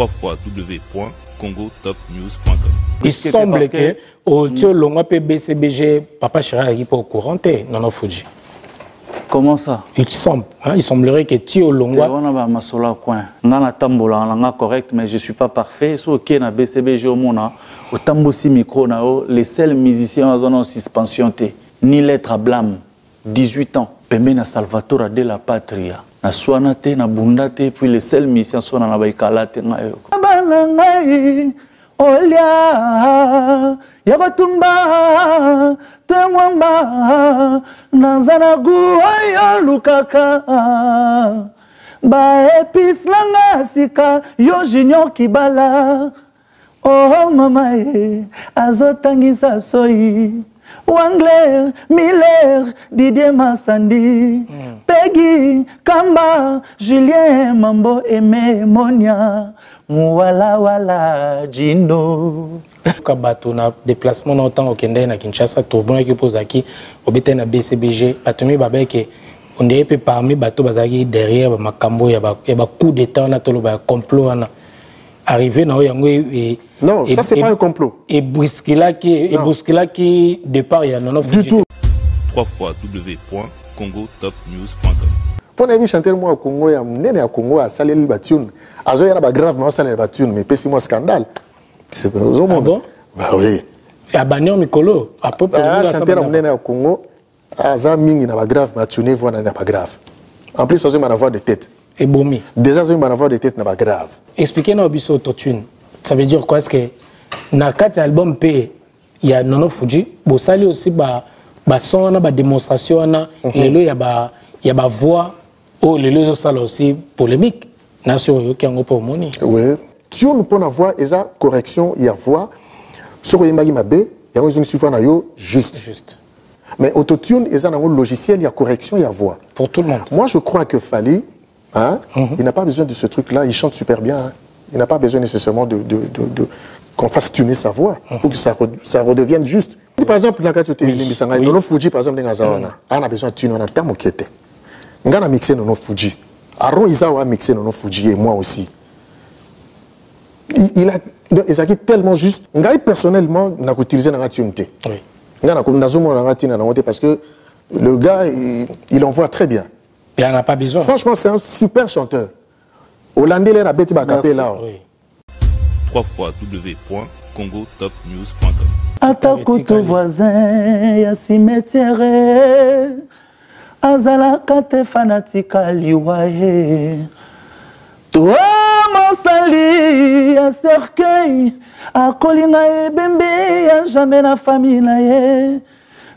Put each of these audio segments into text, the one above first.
www.congotopnews.com. Il semble que au tio longa pe BCBG papa Chira est pas au courant non non Fuji. Comment ça? Il semble, hein, il semblerait que tio longa on a ma sola coin. Ngana tambola nga correct mais je suis pas parfait. So OK na BCBG au mona au tambosi micro na o les seuls musiciens en suspension té ni lettre à blâme 18 ans pembe na Salvatore de la Patria na swana te na bunda te puis les seuls musiciens swana na baikala te ngayo bana ngai olia ya kotumba twengwamba naza na gu oyo lukaka baepise nanga sika yo junior kibala. Oh mama e azotangisa soi wangler miller didier masandi mm. pegi kamba julien mambo eme monia muwalawala jindo ka bato na déplacement na ntango okendaki na kinshasa tobonaki mpo ozalaki obetaki na bcbg bato mi babeke ondire mpe parmi bato bazalaki derrière bamakambo ya bacoup d'état wana toloba ya complot wana arrivé na oyo yango non ça c'est pas un complot. ebouskelaki départ ya nono du tout www.congotopnews.com mpo nayebi chanteur moko ya congo ya monene ya congo asaleli batune azoya na bagrave ma asalela batune mais epesi mwa scandale. Ozomona oui. Abani mikolo chanteur ya monene ya congo. Aza mingi na bagrave matune wana na bagrave en plus azoyeba na voix de tête ebomi déjà azoyeba na voix de tête na bagrave expliquer na biso autotune ça veut dire quoi? Est ce que na kati ya album mpe ya nono fuji bosali aussi bason wana badémonstration wana lelo ya bavoix oyo lelo ezosala aussi polémique. Na so oyoki yango mpe omoni. Oui tune mpo na voix eza correction ya voix. Soki oyembaki mabe yango ezongisi voix na yo juste. Juste. Mais autotune eza nango logiciel ya correction ya voix. Pour tout le monde. Moi je crois que Fali hein, mm -hmm. il n'a pas besoin de ce truc là il chante super bien hein. Il n'a pas besoin nécessairement de, de, de, de qu'on fasse tuner sa voix mm pour que ça, re, ça redevienne juste. Par exemple nakati otelimbisa ngai nono fuji par exemple ndenge aza wana ana besoin tune wana ntango moke te ngai na mixe nono fuji. Aron izawa a mixé nono fuji et moi aussi. Il, il a ezalaki tellement juste. Ngai personnellement nakoutilize nanga tune te ngai nazomona nanga ntina nango te parce que le gars il, il envoie très bien. Il en a pas besoin. Franchement c'est un super chanteur hollandais lera beti bakape lao oui. www.congotopnews.com ata kutu voisin ya cimetière azalaka te fanatika liwa ye to mosali ya cercueil akolinga ebembe ya jamai na fami na ye.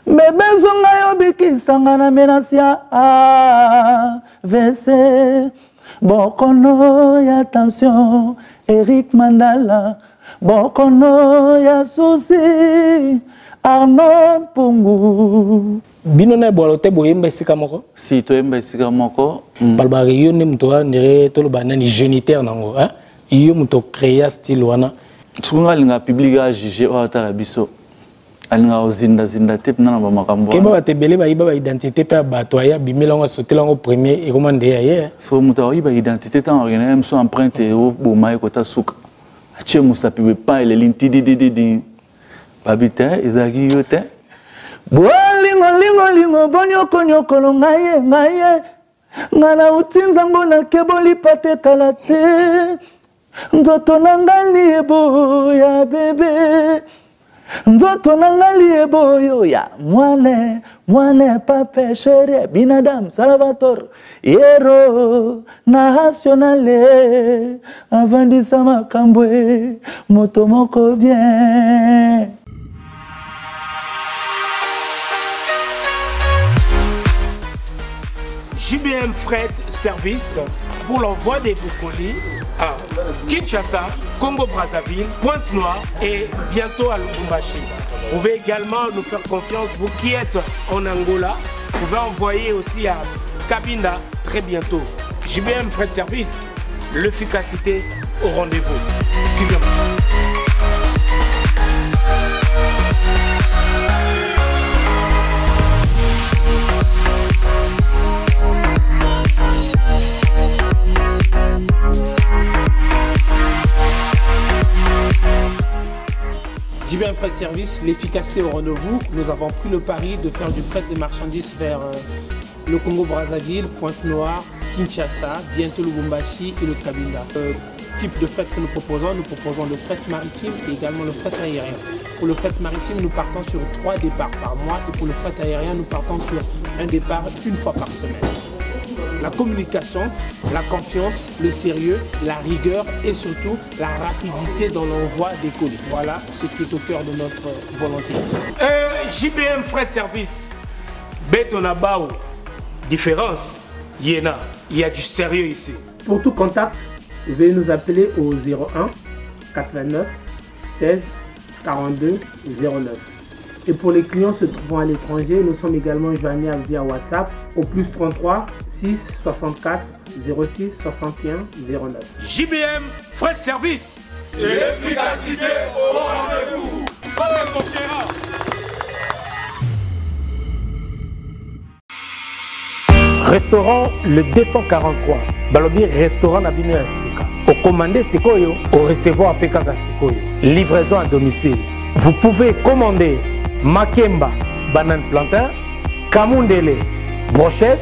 Bebezonga yo bikisanga na menasi ya avc bokono ya tension erik mandala. Bokono ya susi arnold pungu bino na ebwalo te boyemba esika moko? Si toyemba esika moko. Balobaka yo nde moto andire toloba nani génitaire nango yo moto créa style wana. Soki nga alingaka publike ajuge oyo atala biso alingaka kozindazinda te mpena na bamakambo keba bato ebele bayiba baidentité mpe ya bato aye abimelango asotelango premier ekoma nde yaye so moto akoyiba identité ntango akende moso empreinte oboma ye kota suka. Atie mosapi bepa eleli ntididididi babi te ezalaki yo te. Bolingolingolingo bonyokonyokolo ngai ye ngai ye ngai nauti nzambo nakeboli pa te tala te. Nzoto na ngai lieboya bebe nzoto na ngai lieboyo ya mwane mwane pape sherie binadam salvator yero nationale avandisa makambo moto moko bien. JBM Fret Service pour l'envoi des colis à Kinshasa, Congo-Brazzaville, Pointe-Noire et bientôt à Lubumbashi. Vous pouvez également nous faire confiance, vous qui êtes en Angola, vous pouvez envoyer aussi à Cabinda très bientôt. JBM Fret Service, l'efficacité au rendez-vous. Suivez-moi. JBM Freight Service, l'efficacité au rendez-vous. Nous avons pris le pari de faire du fret de marchandises vers euh, le Congo-Brazzaville, Pointe-Noire, Kinshasa, bientôt Lubumbashi et le Kabinda. Euh, type de fret que nous proposons, nous proposons le fret maritime et également le fret aérien. Pour le fret maritime, nous partons sur trois départs par mois et pour le fret aérien, nous partons sur un départ une fois par semaine. La communication, la confiance, le sérieux, la rigueur et surtout la rapidité dans l'envoi des colis. Voilà ce qui est au cœur de notre volonté. Euh, JBM Frais Service, Betonabao, différence, Yéna, il y a du sérieux ici. Pour tout contact, veuillez nous appeler au 01 89 16 42 09. Et pour les clients se trouvant à l'étranger, nous sommes également joignables via WhatsApp au plus 33 6 64 06 61 09. JBM Freight Service. L'efficacité au rendez-vous. restaurant le 243 balobi restaurant na bino ya sika okomande sikoyo orecevoir mpe kaka sikoyo livraison à domicile vous pouvez commander makemba banane plantain kamundele brochette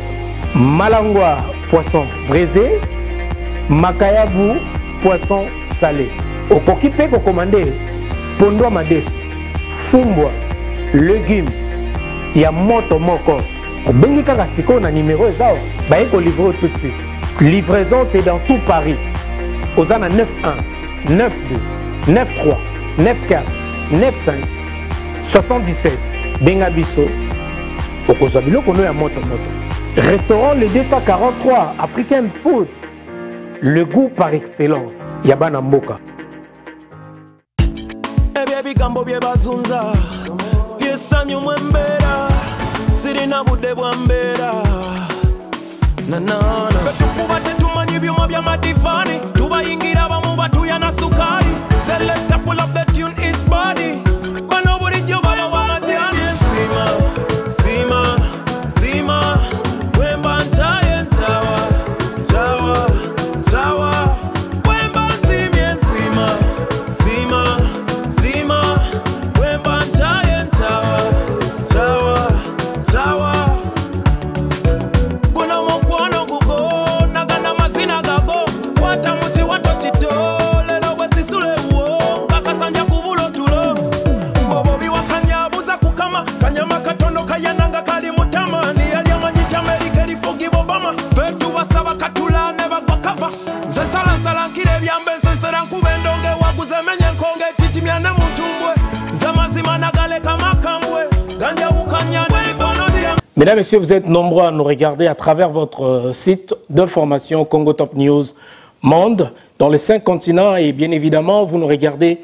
malangwa poisson braisé makayabu poisson salé. Okoki mpe kokomande pondwa madesu fumbwa légume ya moto moko. Obengi kaka sikoyo na nimero eza awa baye kolivre tout de suite. Livraison c'est dans tout paris. Oza na 91 92 93 94 95 77 benga biso okozwa biloko no ya moto moto. Restaurant le 243 africain food le goût par excellence ya bana mboka. Body Messieurs, vous êtes nombreux à nous regarder à travers votre euh, site d'information Congo Top News Monde dans les cinq continents et bien évidemment, vous nous regardez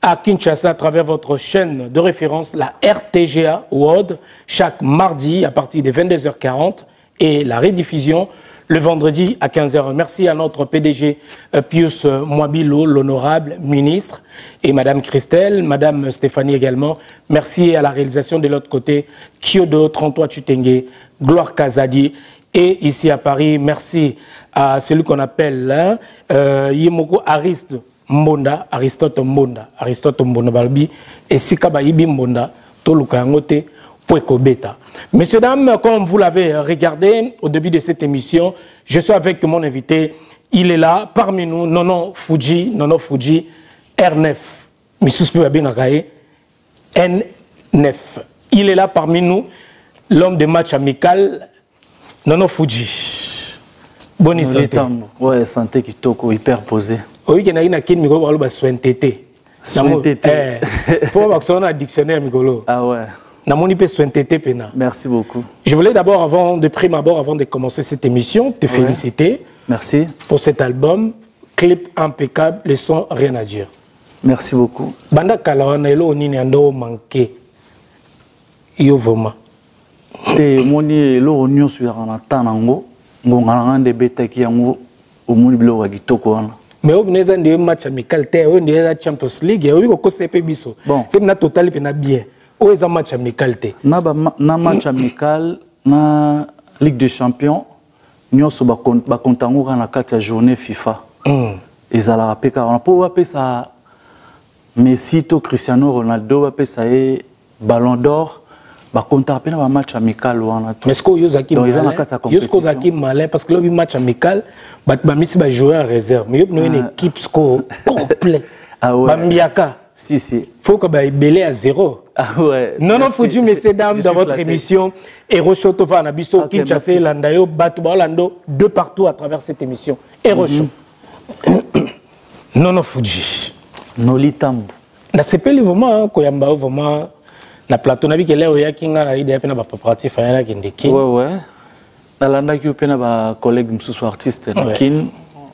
à Kinshasa à travers votre chaîne de référence, la RTGA World, chaque mardi à partir de 22h40 et la rediffusion le vendredi à 15h. Merci à notre PDG euh, Pius Mwabilo, l'honorable ministre, et Madame Christelle, Madame Stéphanie également. Merci à la réalisation de l'autre côté, Kyodo 33 Chutenge, Gloire Kazadi. Et ici à Paris, merci à celui qu'on appelle hein, euh, Yemoko Ariste Mbonda, Aristote Mbonda, Aristote Mbonda Balbi, et Sikaba Ibi Mbonda, Toluka Pweko Beta. Messieurs, dames, comme vous l'avez regardé au début de cette émission, je suis avec mon invité. Il est là, parmi nous, Nono Fuji, Nono Fuji, R9, Missus Bengakaye, N9. Il est là parmi nous, l'homme de match amical, Nono Fuji. Bonne santé. Ouais, santé kitoko, hyper posé. oyike nayi na kini mikolo bakolo baswin tete Soin tete. fo bakosona na dictionnaire Ah ouais, namoni pena. Merci beaucoup. je voulais d'abord avant de prime abord avant de commencer cette émission te féliciter Merci, pour cet album clip impeccable le son rien à dire. Merci beaucoup. banda kala wana eloko nini yando manke? Yo te nango ngonga yango omoni kitoko wana. Mais champions league biso. Na na bien oyo eza match amical te na, ba, na match amical na ligue des champions nyonso bakon- bakonta yango kaka na kati ya journée fifa. Mm. ezalaka mpe kaka wana. Mpo bapesa messi to cristiano ronaldo bapesa ye ballon d'or bakontaka mpe na bamatch amical wana eza na kati ya yo siko ozalaki malin parce que lobi match amical bato bamisi bajoueur en réserve. Mais yo bino une équipe siko complet. Ah ouais. bambiaka si si. Faut que baebele à zéro. Ah ouais. Non non foutu messieurs dames dans votre flatté. émission. Erocho Tova na biso Ok, Kinshasa merci. elanda yo bato baolando de partout à travers cette émission. Erocho non non Fuji. Noli tambo. Nasepeli vraiment hein, koyamba vraiment na plateau nabiki leo oyaki nga na idea mpe na bapaparatif ayalaki ndeki ouais ouais. Nalandaki yo mpe na bacollègue mosusu artiste na kin.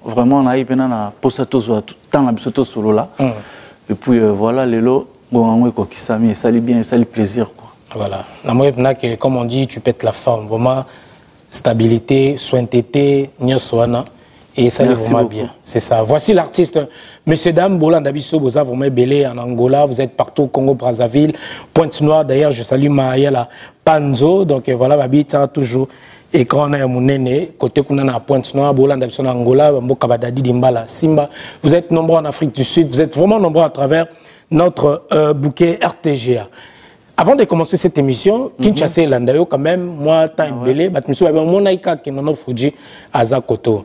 Vraiment nayi mpena na posa tozwa ntango na biso tosolola et puis euh, voilà lelo ngonga yango ekokisami esali bien esali plaisir quoi Voilà. Namoy que comme on dit, tu pètes la forme. Vraiment, stabilité, sointeté, nyoswana. Et ça Merci vraiment beaucoup. bien. C'est ça. Voici l'artiste, Monsieur Dame Bolanda Bisso, vous avez vraiment belé en Angola. Vous êtes partout Congo, Brazzaville. Pointe-Noire, d'ailleurs, je salue Maayala Panzo. Donc euh, voilà, Babi, as toujours écran na ya monene côté kuna na pointe noire bolanda biso na angola mboka badadi dimbala simba. Vous êtes nombreux en afrique du sud vous êtes vraiment nombreux à travers notre euh, bouquet rtga avant de commencer cette émission, Kinshasa elanda yo quand même moi temps ebele bato misusu babe omona ika kenono fuji aza koto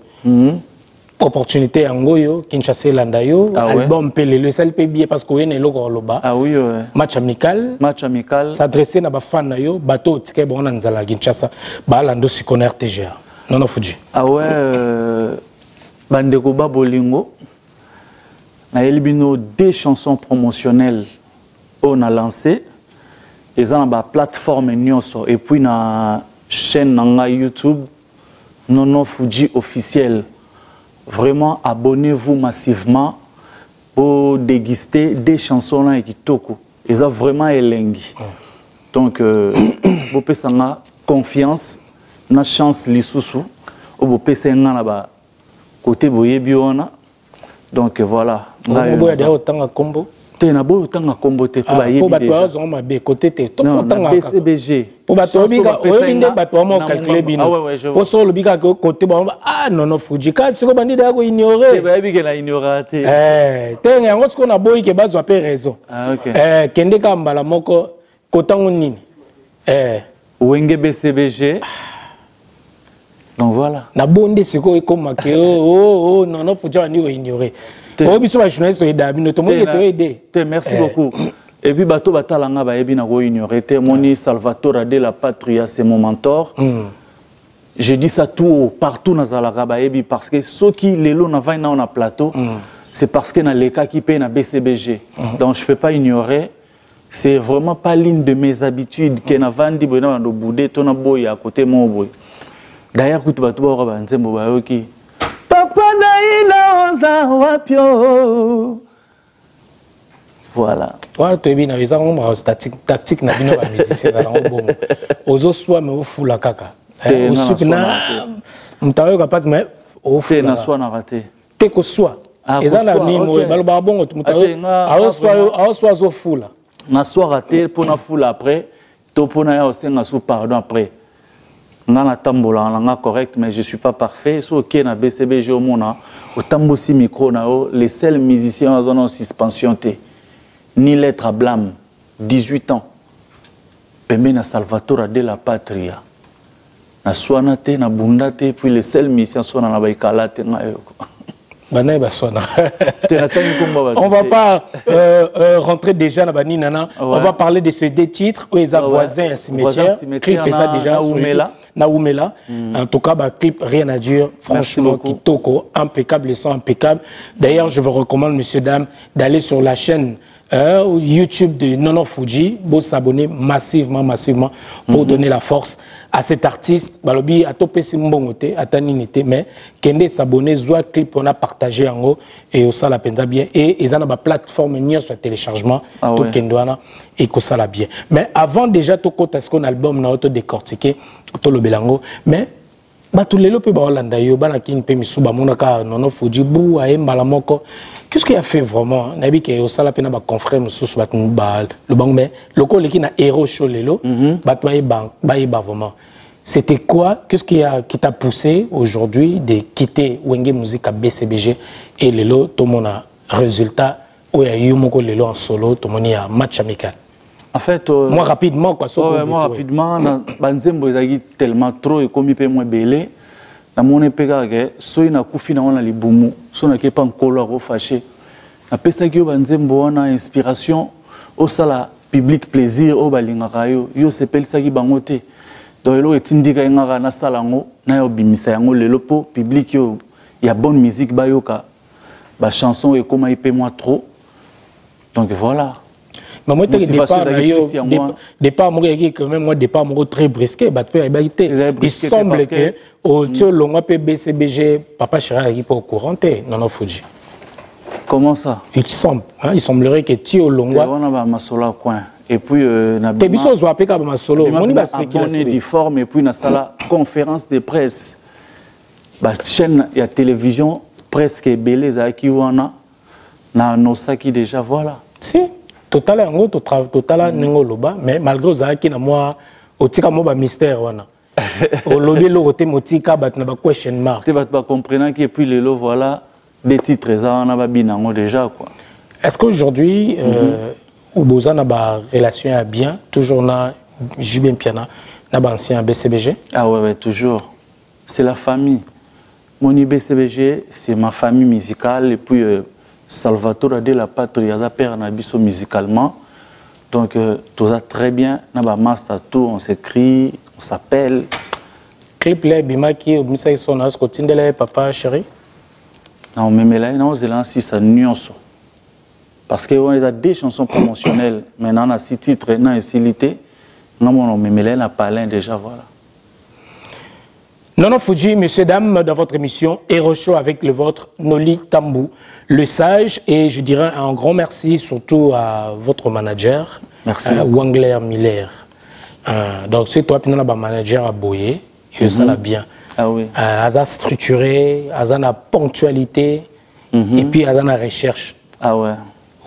opportunité yango yo Kinshasa elanda yo Ah album mpe lelo esali mpe bie parce que oyena eloko oloba ah oui ouais. match amical. Match amical. S'adresse na bafan na yo bato otike bango na nzala ya kinshasa baalanda siko na rtga nono fuji. Ah ouais euh, bandeko ba bolingo nayeli bino deux chansons promotionnelles oyo na lancé. Eza na baplateforme nyonso. Et puis na chaîne na ngai youtube nono fuji officiel vraiment abonnez-vous massivement po déguster des chansons na ya kitoko. Eza vraiment elengi donc euh, bopesanga confiance na chance lisusu. Oyo bopesa ye nga na bakote boyebi wana donc voilà. Ngai boya naza- deya otanga kombo te na boyo otanga nkombo te mpo ah, bayebi bato bazonga mabe kote te. Bcbg mpo bato oyebi nde bato wama okalkule bino. mpo so olobi kaka kote baa ah nono fuji. Kasi siko bandi da yakoignoreyebikelaignyorate te eh, yango sikoyo naboyi ke bazwa mpe raison. Ah, eh, kende kaka mbala moko kotango nini? Eh. Wenge bcbg ah. donc voilà. Naboyi nde sikoyo ekomake. Oh, oh, oh, nono fuji abandi koignore Te. oyo biso bajournaliste oyeda bino toyede te merci Eh. beaucoup et puis bato batala nga bayebi na koignore te moni salvatore de la patria c'est mon mentor je dis ça tout haut, partout nazalaka bayebi parce que soki lelo navandi nao na plateau c'est parce que nalekaki mpe na bcbg donc je peux pas ignorer c'est vraiment pas l'une de mes habitudes ke navandi boye na bando bude to na boye à côté moko boye d'ailleurs kutu bato baoka banzembo bayoki naina oza wapi o voilà. Wana toyebi na eza ngo maka tactique na bino bamusicien bongo. Ofula kaka. Osuki na moto ayoka te koswa eza na balobaka bongo moto aoswa azofula. Naswaka te fula après to mpo na ya osenga su pardon après. Nga natambolaka correct mais je suis pas parfait. So okei na bcbg omona otambosi micro na yo les seuls musiciens aza na suspension te ni lettre à blâme 18 ans pembeni na salvatore de la patria naswana te nabunda te puis les seuls musiciens swana na baikala te ngai yoko banaye baswana on va pas euh, euh, rentrer déjà na baninana on Ouais. va parler de ces deux titres oyo eza Ouais, voisin ya cimetière clip eza déjà Oumela. YouTube. na Oumela. En tout cas, bah, clip rien à dire. Franchement. Kitoko, impeccable, les sons impeccables. D'ailleurs, je vous recommande, messieurs, dames, d'aller sur la chaîne euh, YouTube de Nono Fuji, pour s'abonner massivement, massivement, pour donner la force à cet artiste. Balobi, à topé si mbongote, à taninité, mais kende s'abonner, soit clip, on a partagé en haut, et au la peine bien. Et ils ont une plateforme, ni sur téléchargement, Ah tout wana, et que ça la bien. Mais avant déjà, tout côté, ce qu'on album, na auto décortiqué, tolobela yango mais bato lelo mpe baolanda yo bana kini mpe misu bamonaka nono fuji bu ayembala moko. Qu'est-ce qu'il a fait vraiment? Nayebi ke osala mpe na baconfrère mosusu bato balobango mais loko oleki na hero show lelo bato bayeba bayeba vraiment. C'était quoi? Qu'est-ce qui a qui t'a poussé aujourd'hui de quitter wenge musique à bcbg et lelo tomona résultat oyo ya yo moko lelo en solo tomoni ya match amical? En fait euh, moi rapidement quoi ouais, ouais, moi rapidement na banzembo ezalaki tellement trop ekomi mpe mwa ebele. Namoni mpe kaka ke soki nakufi nango na libumu so nake mpa nkolo akofashe napesaki yo banzembo wana inspiration osala public plaisir oyo balingaka yo yo osepelisaki bango te. Donc eloko etindika ngaka nasala yango naya obimisa yango lelo mpo public oyo ya bonne musique bayoka bachanson oyo ekomai mpe mwa trop. Donc voilà mais moi teke départ na yo départ moko yaki quand même moi départ moko très brisqué bato mpe ayebaki te il semble que otie olongwa mpe bcbg papa chéri ayaki mpe au courant te nono fuji. Comment ça? Il semble hein, il semblerait que ti olongwa wana bamasolo ya coin. Et puis euh, te biso ozwa mpe kaka bamasolo omoni baspéculation difforme et puis nasala conférence de presse bachaîne ya télévision presque ebele ezalaki wana na nosaki déjà voilà. Si totala yango totala ndenge oloba mais malgré ozalaki na mwa otika mwa bamystère wana. Olobi eloko te motika bato na baquestion mark. Te bato bacomprenaki et puis lelo voilà des titres eza wana babina yango déjà quoi. Est-ce qu'aujourd'hui euh, boza na barelation ya bien toujours na jube mpiana na baancien ya bcbg ah ouais, ouais toujours. C'est la famille. Moni bcbg c'est ma famille musicale et puis euh, salvatore de la patrie aza père na biso musicalement. Donc euh, toza très bien. Na bamaster tout on s'écrit on s'appelle. Clip le ebimaki obimisaki so na soki otindela ye papa chéri? Na omemela ye na ozela nsisa nyonso parce que wana eza deux chansons promotionnelles maintenant na six titres na esili te nga mona omemela ye na palin déjà voilà Nono Fuji, messieurs, dames, dans votre émission Hero Show avec le vôtre, Noli Tambou, le sage, et je dirais un grand merci surtout à votre manager, merci. Euh, Wangler Miller. Euh, donc, c'est toi, puis manager à Boye, et ça l'a bien. Ah oui. Euh, Aza structuré, Aza la ponctualité, mm -hmm. et puis Aza la recherche. Ah ouais.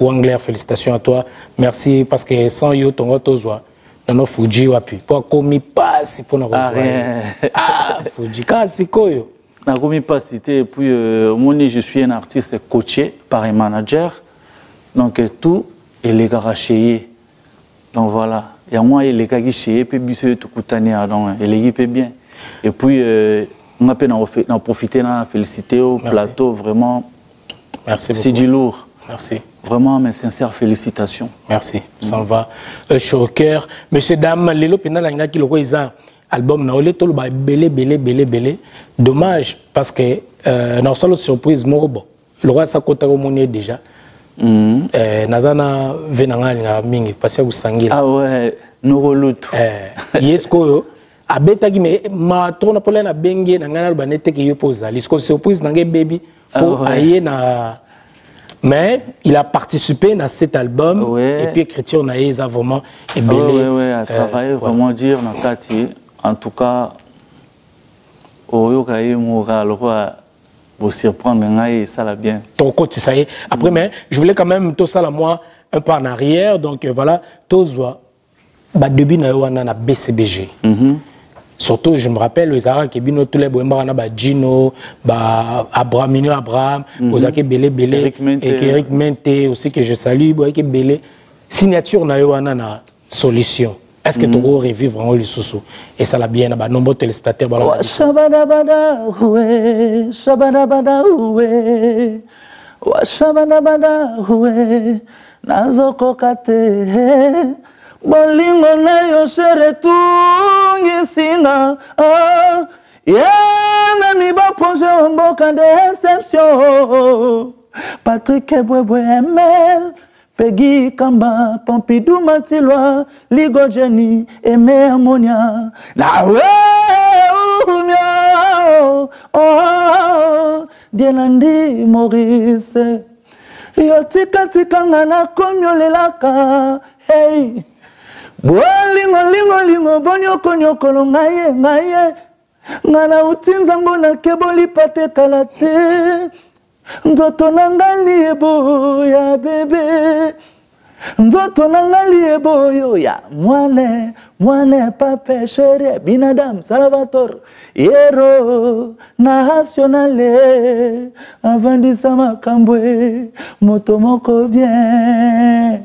Wangler, félicitations à toi. Merci parce que sans yo, ton retour, nano fuji wapi? Po akomi pasi mpona kozwa ah, fuji. Nakomi te epuis euh, omoni je suis un artiste coaché par un manager. Donc tout elekaka chez ye donc voilà. Yango elekaki chez ye mpe biso ye tokutani ya donc eleki mpe bien. Et puis euh, nga mpe na profite na félicité au plateau vraiment. C'est du lourd merci Vraiment, mes sincères félicitations. Merci. Ça mm. va euh, cœur. Monsieur, dame, lelo pena la ngaki loko isa album na belé belé belé belé. Dommage parce que euh, na solo surprise morobo. Le roi ko moni déjà. Mm. Euh, mingi parce que usangila. Ah. Euh, yesko abetaki me ma tona pola na bengi na ngana ba neteke yo poza. Lisko surprise na po Ah aye na mais il a participé à cet album Ouais. et puis écriture na ye eza vraiment ebele ouais, ouais, ouais, à euh, travailler, voilà. vraiment dire na kati. En tout cas, oyoka ye moka lokola bosurprendre ngai esala bien. ton coach ça y est après mais je voulais quand même tout ça là moi un peu en arrière donc euh, voilà tozwa ba début na yo wana na BCBG Mhm. Surtout je me rappelle ezalaka bino tous les boyembaka na bagino ba abraham mino abraham ebele Eric Mente. et Eric Mente aussi que je salue boyaki ebele signature na na solution. Est ce que toko revivre yango lisusu esala bien na banombre téléspectateur balaa Washabadabada uwe, shabadabada uwe, washabadabada uwe, nazokoka te. bolingo na yo sher etungisinga ah, yanani baproje omboka deception patrik ebwebwe emel pegi kamba pompidou matilwa ligogeni eme amonia. Nawe umia oh, ah. dielandi morise yo tikatikanga nakomi olelaka. Hei bolingolingolingol boni okonyokolo ngai ye ngai ye ngai nauti nzango nakeboli pate kala te. Nzoto na ngai liebo ya bebe. Nzoto na ngai liebo oyo ya mwale mwale pape sherie binadam salvator yero nationale. Avandisa makambo moto moko bien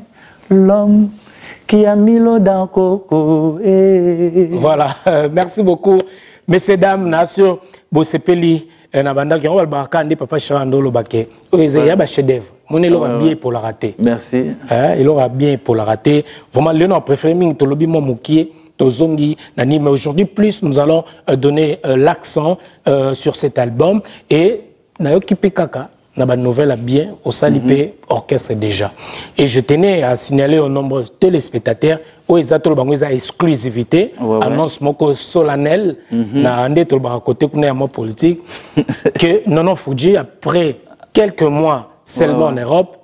l'homme qui a mis l'eau dans coco eh. Voilà, euh, merci beaucoup. Messieurs, dames, nation, Bosepeli, euh, na bandaki, va le baraka, papa Charando, le baquet. Il y a un chef-d'œuvre. Mon il aura bien pour la rater. merci Hein, il aura bien pour la rater. Vraiment, le nom préféré, Ming Tolobi Momukie, Tozongi, Nani. Mais aujourd'hui, plus, nous allons euh, donner l'accent sur cet album. Et Nayoki Pekaka, na ba nouvelle à bien au Salipé orchestre déjà. Et je tenais à signaler aux nombreux téléspectateurs où ils attendent bango eza exclusivité Ouais, ouais. annonce moko solennelle na ande to ba côté kuna ya mo politique que Nono Fuji après quelques mois seulement Ouais, ouais. en Europe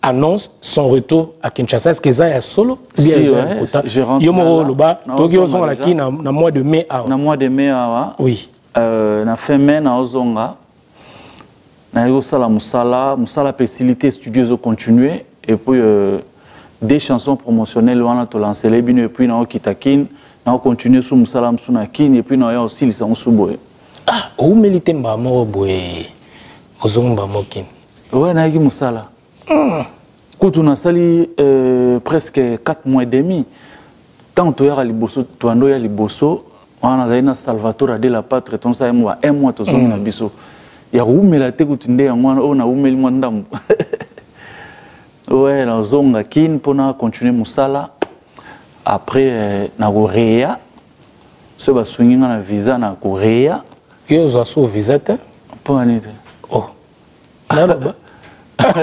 annonce son retour à Kinshasa. Est-ce que ça est solo Si, Bien, ouais, Zouane je rentre Yo moro là. loba, Na ozonga ozonga na na mois de mai ah. na mois de mai awa Oui. euh, na fin mai naozonga naye kosala mosala mosala mpe esili te studio ezocontinue et puis euh, des chansons promotionnelles wana tolancele bino et puis naokita kine naocontinue su mosala mosu na kine et puis naoya osilisa ngo su boye Ah, oumeli te mbaa moko boye ozonga mbaa moko kini. ouais nayaki mosala kutu nasali euh, presque 4 mois et demi ntango toyaka liboso liboso wana nazali na salvatore de la patre tonsala mo ba un mois tozongi na biso ya koumela te kutu nde yango wana oyo naumeli mwa ndambo ouais nazonga kine mpona continue mosala. Après euh, na koreya. So basungi nga na visa na koreya. Yo ozwa so visa te? mpo ani te? Oh. naloba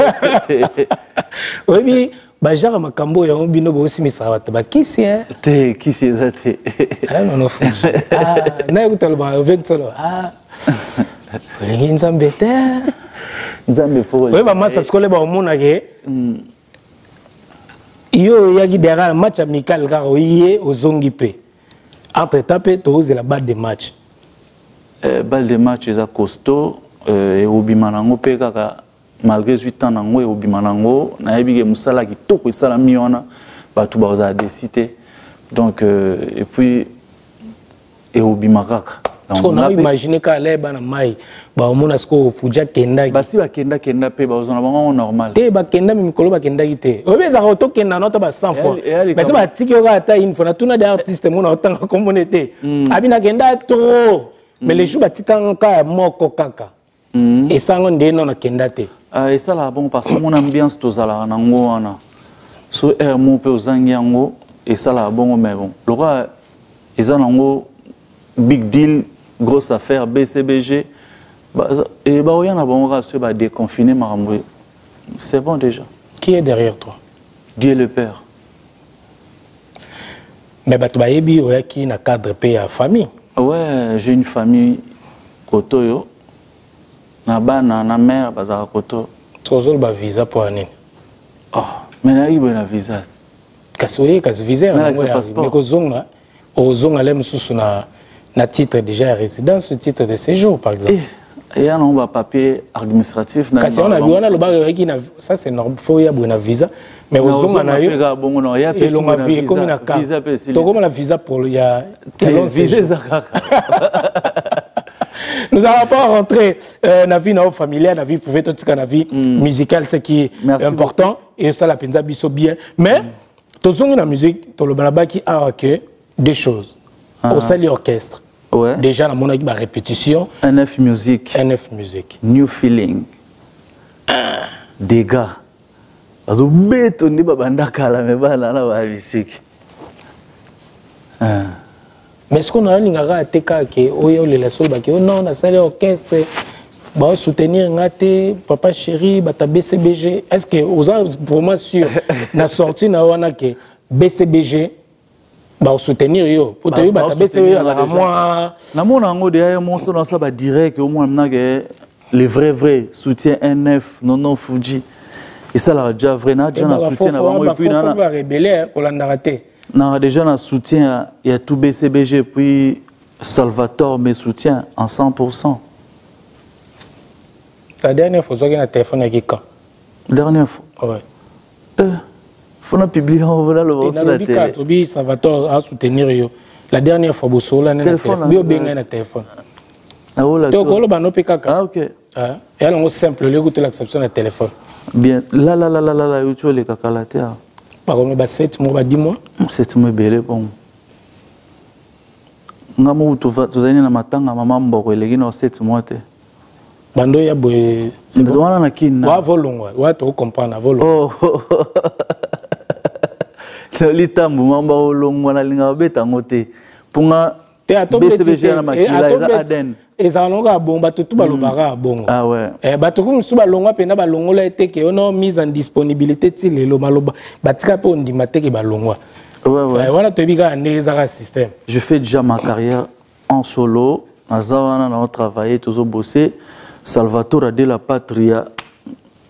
oyebi bajare makambo oyo yango bino boosimisaka bato bakisi e te kisi eza te. Nono fuji naye kutalobaka oveni solo olingi nzambe te. Nzambe mpo oyeba masa sikole baomonake yo oyaki derrière match amical kaka oye ozongi mpe. Entre temps mpe tozela bal de match. Eh, balle de match eza costaud eobima nango mpe kaka malgré 8 ans nango eobima nango nayebi ke mosala kitoko esalami wana bato bakozala desi te donc euh, et puis eobima kaka Donc, siko nga nao mpe- imagine kaka leba na mai baomona siko fuji akendaki basi bakendakenda mpe bazona bango normal. Te bakendami mikolo bakendaki te oyebi ezaka tokenda na ota ba 100 fois. so batiki yo kaka ata une fois natuna de artiste mona otanga kombone te abi nakenda trop. Mais le jour batikanga kaka moko kaka esango nde no nakenda te Ah, esalaka bongo parce que mona ambiance tozalaka nango wana so aire mo mpe ozangi yango esalaka bongo mais bon. Lokola eza nango big deal grosse affaire bcbg baza- e baoya na bango kaka so badeconfine makambo e. c'est bon déjà. Qui est derrière toi? Dieu le père. Mais bato bayebi oyaki na cadre mpe ya famille. Ouais j'ai une famille koto oyo na bana na mare bazalaka koto tozoloba visa mpo ya nini oh, mais nayaki boye na visa. Kasi oye kasi visa Mais yango ya kozonga ozonga le mosusu na, na titre déjà ya résidence titre de séjour par exemple. Eya nango bapapier administratif na kasi wana bi wana lobaka oyaki na ça c'est normal. Fo oya boye na visa. Mais ozonga na yo kaka bongo na ya mpe elonga sunga na vi ekomi na visa- ka visa mpe esili. tokóma na visa pour ya long visa séjour. nous allons pas rentrer euh, na vie na familiale na vie privée totika na vie musicale ce qui est Merci important. et osala mpenza biso bien. Mais tozongi na musique tolobana baki awa ke deux choses. Osali orchestre ouais. déjà namonaki barépétition nf music. Nf music. New feeling. Dega bazobeto nde babanda kala me bana na babisiki mais ce qu'on alingaka ate kaka ke oyo olela solo bake o non nasali orchestre. Baosoutenir nga te papa chéri bata bcbg est ce que oza vraiment sûr na sorti na wana ke bcbg baosoutenir yo. Po toyebi bata bcbg alaka mwa namona yango deya ye monso nasala badirect omona mnake le vrai vrai soutien nf nono fuji. Esalaka déjà vrai na déjà na soutien na bango epuis barebele kolandaka te naka déjà na soutien ya, tout bcbg puis salvatore me soutien en 100 la dernière fois ozwaki na telefone yaki quand dernière fois. Ouais. eh, fona publie envola lobosnalobi ka tobi salvatore asoutenir yo la dernière fois bosola nebi obengai euh, na telefone te okoloba no mpe kaka. Ah, ah, Eya lango simple oleki otolakisa biso na telefone bien lalalalala euti oleka kala te bakomi ba 7 mois ba 10 mois. 7 mois ebele bongo nga moko tozali na matanga mama mboko eleki na 7 mois te bando ya boye wana na kini na? Wa volongwa wa toko comprendre avolongwa oh, oh, oh. Litambu mamba olongwa nalinga babeta yango te te atobeti bcbg te na eh, makila eza aden. ezala nango kaka bongo bato tu balobaka kaka bongo ah ouais. Eh, bato ku mosusu balongwa mpena balongola ye teke ono mise en disponibilité ti lelo maloba batika mpe ondima teke balongwa. Eh, wana toyebi kaka nde eza kaka système. Je fais déjà ma carrière en solo. Naza wana nao travailler tozobosse salvatore de la patria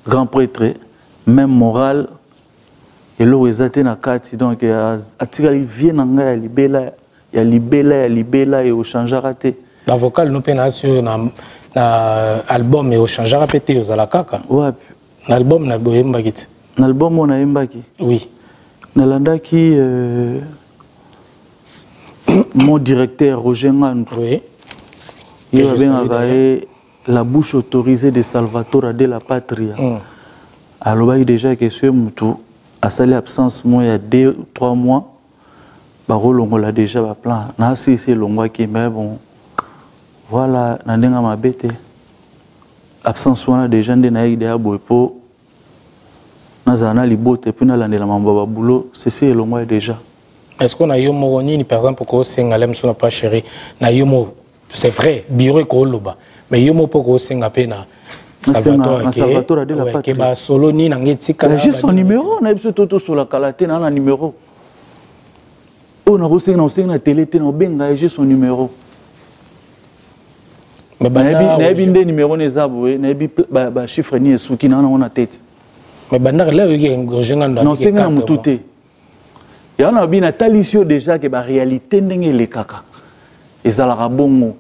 grand prêtre même moral eloko eza te na kati donc atikali vie na ngai ya libela ya libela ya libela e ochangeaka te. Bavocal no mpe na asi oyo na, na album eochangeaka mpe te ozala kaka? Wapi? Na album na boyembaki te. Na album oyo nayembaki? Oui. Nalandaki euh, mon directeur roger ngandu oui. Ye babengaka ye la bouche autorisée de salvatore de la patria. Mm. alobaki déjà ke soki motu asali absence mo ya 2 3 mois bakolongola déjà baplan nasilisi mais bon voilà absence wana déjà nde nayaki deya boye mpo nazala na libota sesi elongwaki déjà. Est ce que na yo moko nini par exemple okoosenga le mosu na pa chéri? Na moko c'est vrai mais yo moko mpo okoosenga mpe na Salvatore de la ouais, ke Patrie. basolo nini nango etikala j'ai son numéro na biso to tosola kala te naa na numéro. Oyo nakosenga na kosenga na tele te na obenga ye j'ai son numéro. Nayebi nde numéro ni eza boye nayebi bachiffre ni esuki naa nango na tete na osenga na motu te yango na babi natalisi yo déjà ke baréalité ndenge elekaka ezalaka bongo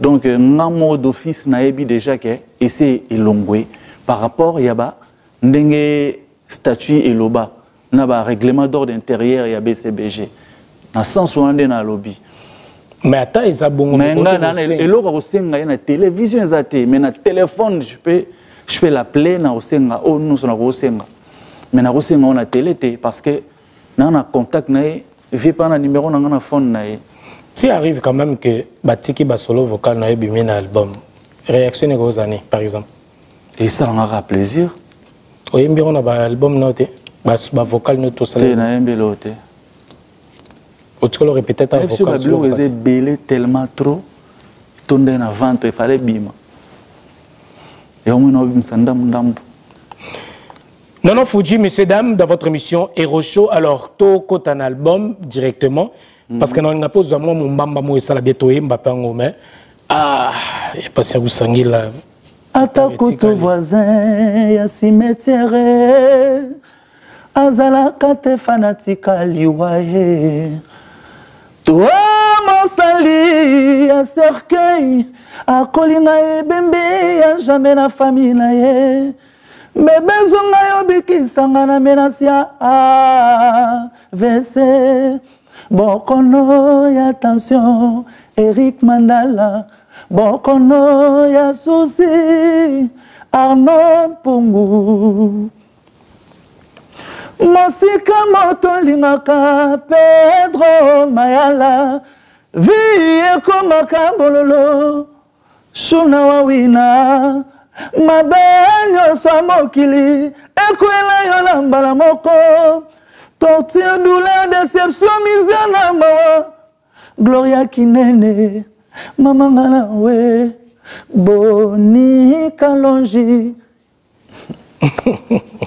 donc euh, nga moko d'office nayebi déjà ke ese elongwe par rapport ya ba ndenge statut eloba na barèglement d'ordre intérieur ya bcbg na sens wana nde nalobi mais ata eza bongo mais mais nga na eloko ya kosenga ye na télévision eza te mais na téléphone je peux je peux l'appeler na kosenga oyo nyonso na kosenga mais na kosenga ngo na télé te parce que naa na contact na ye vie mpa na numéro na nga na phone na ye si arrive quand même que batiki basolo vocal na yo bimi na album réaction eke ozani par exemple. Esalangaka plaisir. Oyembi yango na baalbum nao te Bas- bavocal no te tosala nayembeli oyo te otikala orépéte ata biso vocal babiloko solo eza ebele tellement trop to nde na ventre efale bima yango mwe na obimisa ndambu ndambu Nono Fuji, messieurs, dames, dans votre émission Hero Show, alors, to kota un album directement, parce que nalinga mpe ozwa mwa mombamba moko esala bie toyemba mpe yango ah, me epasi ya kosangela ata kutu voisin ya cimetiere azalaka te fanatika liwa ye to mosali ya cercueil akolinga ebembe ya jamai na famille na ye mebezonga yo bikisanga na menasi ya avc bokono ya tension erik mandala. Bokono ya susi arnold pungu mosika moto olingaka pedro mayala. Vi ekomaka bololo shuna wawina mabe nyonso ya mokili ekwela yo na mbala moko torture douleur déception misère na mawa gloria kinene mama nga na we boni kalongi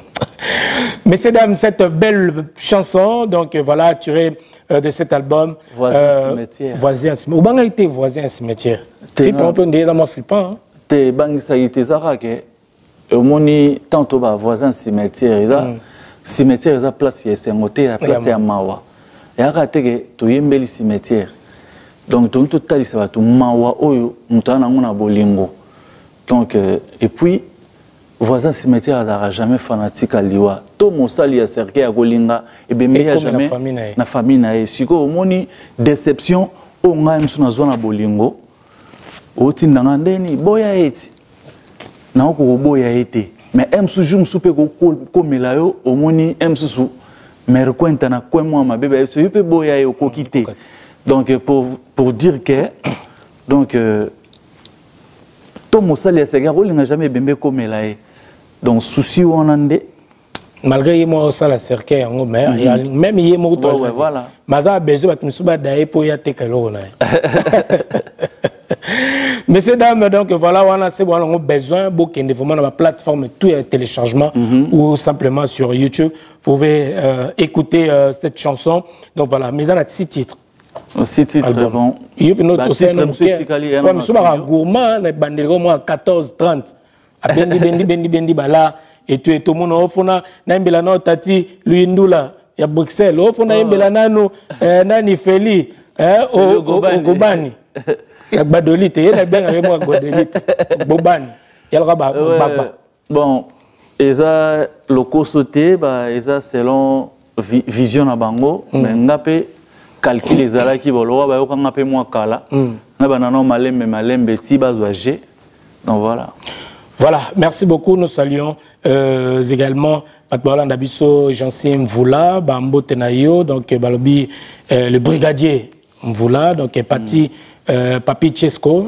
Messieurs, dames, cette belle chanson, donc euh, voilà, tirée euh, de cet album. Voisin cimetière. Voisin cimetière. Oubanga était voisin cimetière. T'es Titre non. un peu déjà moi flippant. Hein? te ebangisaki te eza kaka ke omoni tanto bavoisin cimetière eza cimetière eza place ya esengo te ya place ya mawa. Eyaka te ke toyembeli cimetière. Donc tongi totalisa bato. Mawa oyo moto aza nango na bolingo. Donc euh, et puis voisin cimetière azalaka jamais fanatique aliwa. To mosali ya ebembe ya Ekome na jamais famille na famille na ye. Sikoyo omoni déception oyo ngai mosu nazwa na bolingo. Otindanga ndeni boya ye ti naoko koboya ye te mais m mosusu jour mosusu mpe kokomela yo omoni m mosusu mere kwenta na kwe mwa mabe bayebiso yo mpe boya ye okoki te donc euh, pour, pour dire que donc euh, to mosali ya sega kolinga jamais ebembe ekomela ye donc susi wana nde malgré ye moko osala cercueil yango mais ya- même ye moko Ouais, ouais, voilà. maza besoin bato mosusu bada ye mpo ye ateka eloko na ye Messieurs, dames, donc voilà, on a on a besoin de vraiment dans la plateforme tout est téléchargement ou simplement sur YouTube. Vous pouvez euh, écouter euh, cette chanson. Donc voilà, mais dans la six titres. aussi titre album. bon Yo pe no Ba to titre sena mosusu moke. etikali ya Ouais, baka studio. gourmand na bandeli mo 14 30. Abendi bendi bendi bendi bala et tu tout monde ofona na mbela na tati Luindula ya Bruxelles. Mbela nanu eh, nani Feli eh o Ya Badolite, ye na benga mo Badolite. Bobani. Ya la ba Ouais, baba. bon eza lokoso te ba eza selon vi, vision na bango mm. mais nga mpe calcul ezalaki boloba bayokanga mpe mwa kala mm. nga banano malembe malembe ti bazwa g donc voilà Voilà, merci beaucoup. Nous saluons euh, également Patbola Ndabiso, Jansim Mvoula, Bambo Tenayo, donc euh, Balobi, euh, le brigadier Mvoula, donc Pati, euh, Papi Chesco,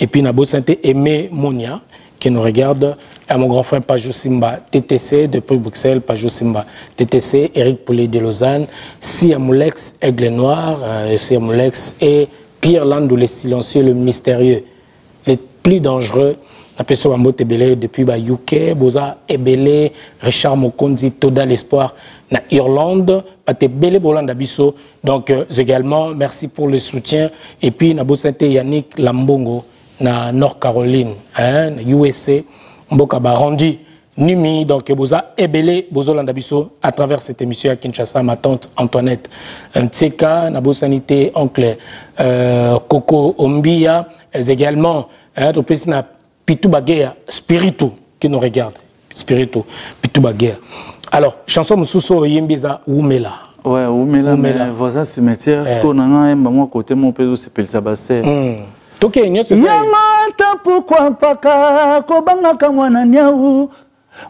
et puis Nabo Santé Aimé Monia, qui nous regarde, à mon grand frère Pajou Simba, TTC, depuis Bruxelles, Pajou Simba, TTC, Eric Poulet de Lausanne, Siamoulex, Aigle Noir, euh, Siamoulex, et Pierre Landou, le silencieux, le mystérieux les plus dangereux appelé ça Bambo Tebele depuis ebele Richard Mokonzi Toda l'espoir na Irlande donc euh, également merci pour le soutien. Et puis na bosante Yannick Lambongo na North Caroline hein na donc ebele bozolanda à travers cette émission à Kinshasa, ma tante Antoinette Tseka, Nabo Sanité, oncle euh, Coco Ombia, mais également, hein, na Pitou Bagea, Spiritu, qui nous regarde, Spiritu, Pitou Bagea. Alors, chanson Moussousso Yembiza Oumela. ouais Omela. mais voisin cimetière sikoyo na nga yemba mwa kote mo mpe ezosepelisa basere Hmm. Toke, nyonso eza- yango ata pokwa mpaka kobangaka mwana niau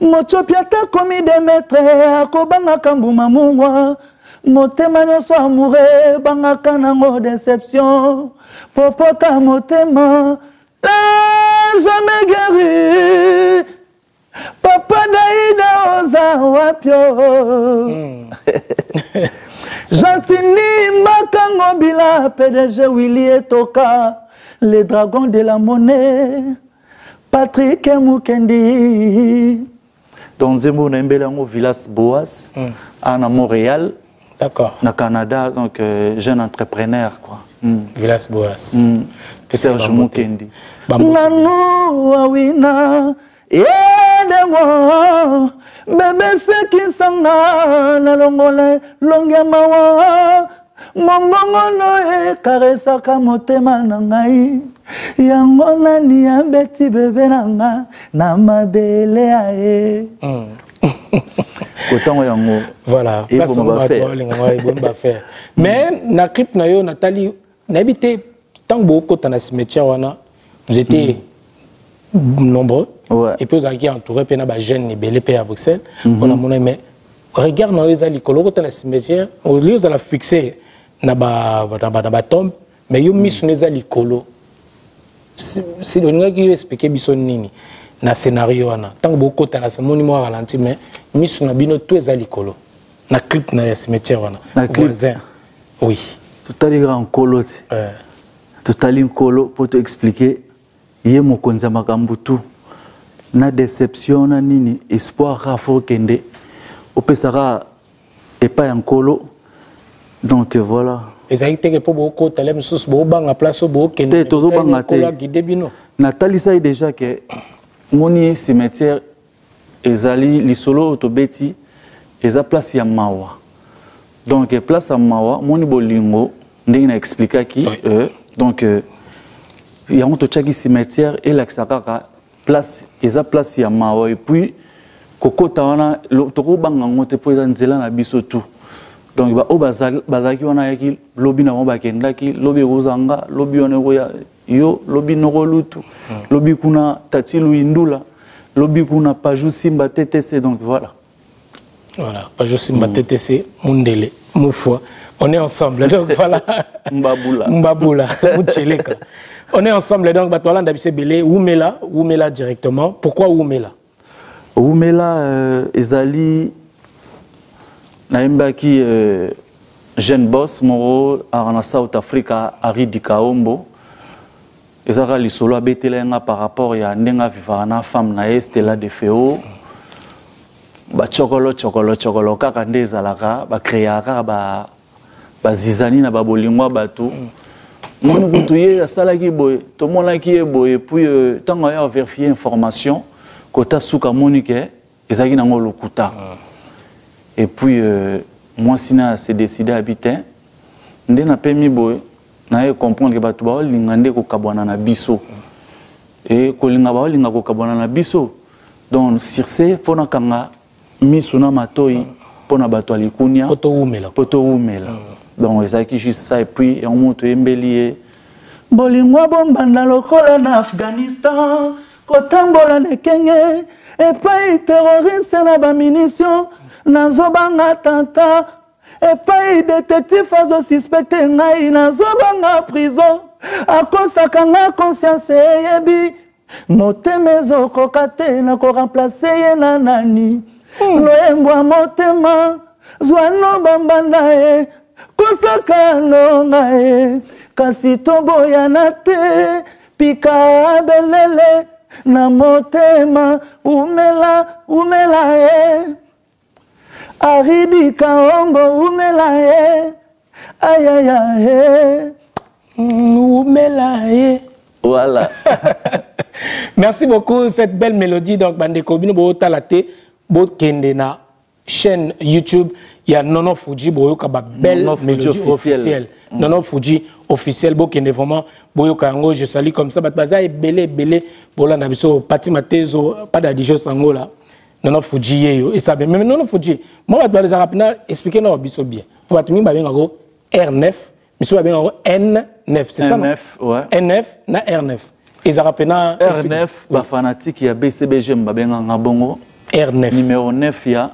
mocopi ata komi demetre akobangaka mbuma mungwa motema nyonso amoure ebangaka nango deception popota motema jamais guéri papa daida oza wapio. Gentini makango bila pdg willi etoka. Le dragon de la monnaie. Patrik mukendi. Donc nzembo nayembeli yango villas boas. Mm. a na montréal. D'accord, na canada donc euh, jeune entrepreneur quoi. Mm. Vilas Boas. Mm. Pesa serge Bambo ngano awina edengo bebesekisanga na longola longe mawa. Mongongono ekaresaka motema na ngai. Yango nani abeti bebe na nga na mabele ya ye. Hmm. Kotango yango voilà ebomba bafere e mais na clip na yo natali nayebi te ntango bookota na cimetiare wana vous étiez nombreux. Ouais. et puis ozalaki entouré mpe na bajeune ebele mpe ya bruxelles mpona mona mais regard na yo eza likolo okota na cimetière oli ozala fixe na ba- na ba- na batombe mais yo miso no eza likolo Si- si olingaki yo explike biso nini na scénario wana ntango bokota na moni mwa ralenti mais miso na bino to eza likolo na clip na ya cimetière wana voisin. Oui. Totali kaka nkolo ti totali nkolo mpo toexplike ye mokonzi ya makambo tu. Na déception na nini? Espoir kaka fo okende opesaka epai ya nkolo. Donc voilà. Ezalaki teke mpo bokota le mosusu bobanga place oyo Te, tozobanga te. guide bino. Natalisaki déjà ke moni cimetière ezali lisolo oyo tobeti eza place ya mawa. Donc place ya mawa moni bolingo ndenge na explikaki Oui. euh, donc euh, yango totiaki cimetière elakisa kaka place eza place ya mawa. Epuis kokota wana tokobanga yango te mpo eza nzela na biso tu. Donc baoyo bazalaki wana ayaki lobi na bango bakendaki lobi ekozanga lobi wana ekoya yo lobi noko lutu lobi kuna tati luindula lobi kuna paju simba ttc donc voilà. Voilà, pas juste Simba TTC, Mundele, Moufwa. On est ensemble, donc voilà. Mbabula. Mbabula. On est ensemble, donc Batouala Ndabise Belé, Oumela, Oumela directement. Pourquoi Oumela? Oumela euh, ezali nayembaki euh, jeune boss moko aka na south africa aridi kaombo. Ezaka lisolo abetela par rapport ya ndenge avivaka na femme na ye stela de feo. Bacokolo cokolo cokolo kaka nde ezalaka bakreaka kaka bazizani na babolingwa bato. Moni kutu ye asalaki boye tomonaki ye boye puis euh, ntango aya averifie information kota suka moni ke ezalaki nango lokuta. Et puis euh, mwasi na se décide abi te nde napemi boye naye comprendre ke bato baolinga nde kokabwana na biso. E kolinga baolinga kokabwana na biso. Donc sur ce mpo nakanga miso na matoi mpo na bato ya likunia Poto Oumela. mpo towumela donc ezalaki juste ça et puis yango moto oyembeli ye. Bolingwa bombanda lokola na afghanistan kotambola nekenge epai terroriste na bamunition nazobanga tanta epai détectif azosuspecte ngai nazobanga prison akosaka nga conscience eyebi motema ezokoka te nakoremplace ye na nani. Loyembwa motema zwano bambanda ye kosaka nonga ye kasi toboyana te pika belele na motema umela umela ye aridi kaombo umela ye ayaya ye Oumela, eh. voilà Merci beaucoup, cette belle mélodie. Donc, Bandeko, bino bo talate, bo kende na chaîne YouTube. Il y a Nono Fuji, bo yoka ba belle Nono mélodie officielle. officielle. Nono Fuji officiel, bo kende vraiment, bo yoka yango, je salue comme ça. Bat baza ebele, ebele, bo la nabiso, pati matezo, pas d'adijo sango là. Nono Fuji yeyo. Et ça, mais Nono Fuji, moi, bat baza rapina, expliquer non, biso bien. Bat mi ba benga go R9, biso ba benga go N9, c'est ça non? N9, ouais. N9 na R9. ezalaka pena r9 bafanatike ya bcbg babenganga bongo R9 numéro 9 ya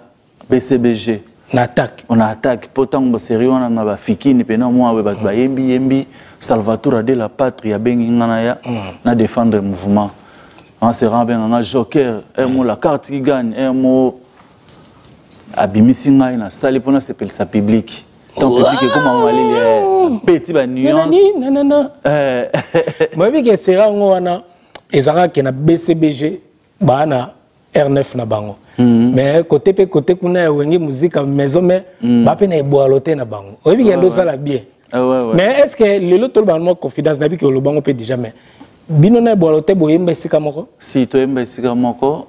bcbg na attaque. On attaque. Mpo ntango baseri wana na bafikini mpena mwa boye bato bayembi yembi salvatore de la patrie abengi nga na ya na défendre mouvement. Ansera abenganga joker emo la carte qui gagne emo abimisi ngai nasali mpo nasepelisa publike donc publike ekoma malili peti banuance nanani nanana. Moyebi ke esera yango wana ezalaka ke na bcbg baa na r9 na bango mais kote mpe kote kuna ya wenge muzika maison me baa mpe na ebwalo te na bango. Oyebi ke ndo osala bien. Ah mais est ce que lelo tolobaka mwa confidence nayebi ke olobango mpe déjà mais bino na ebwalo te boyemba esika moko? Si toyemba esika moko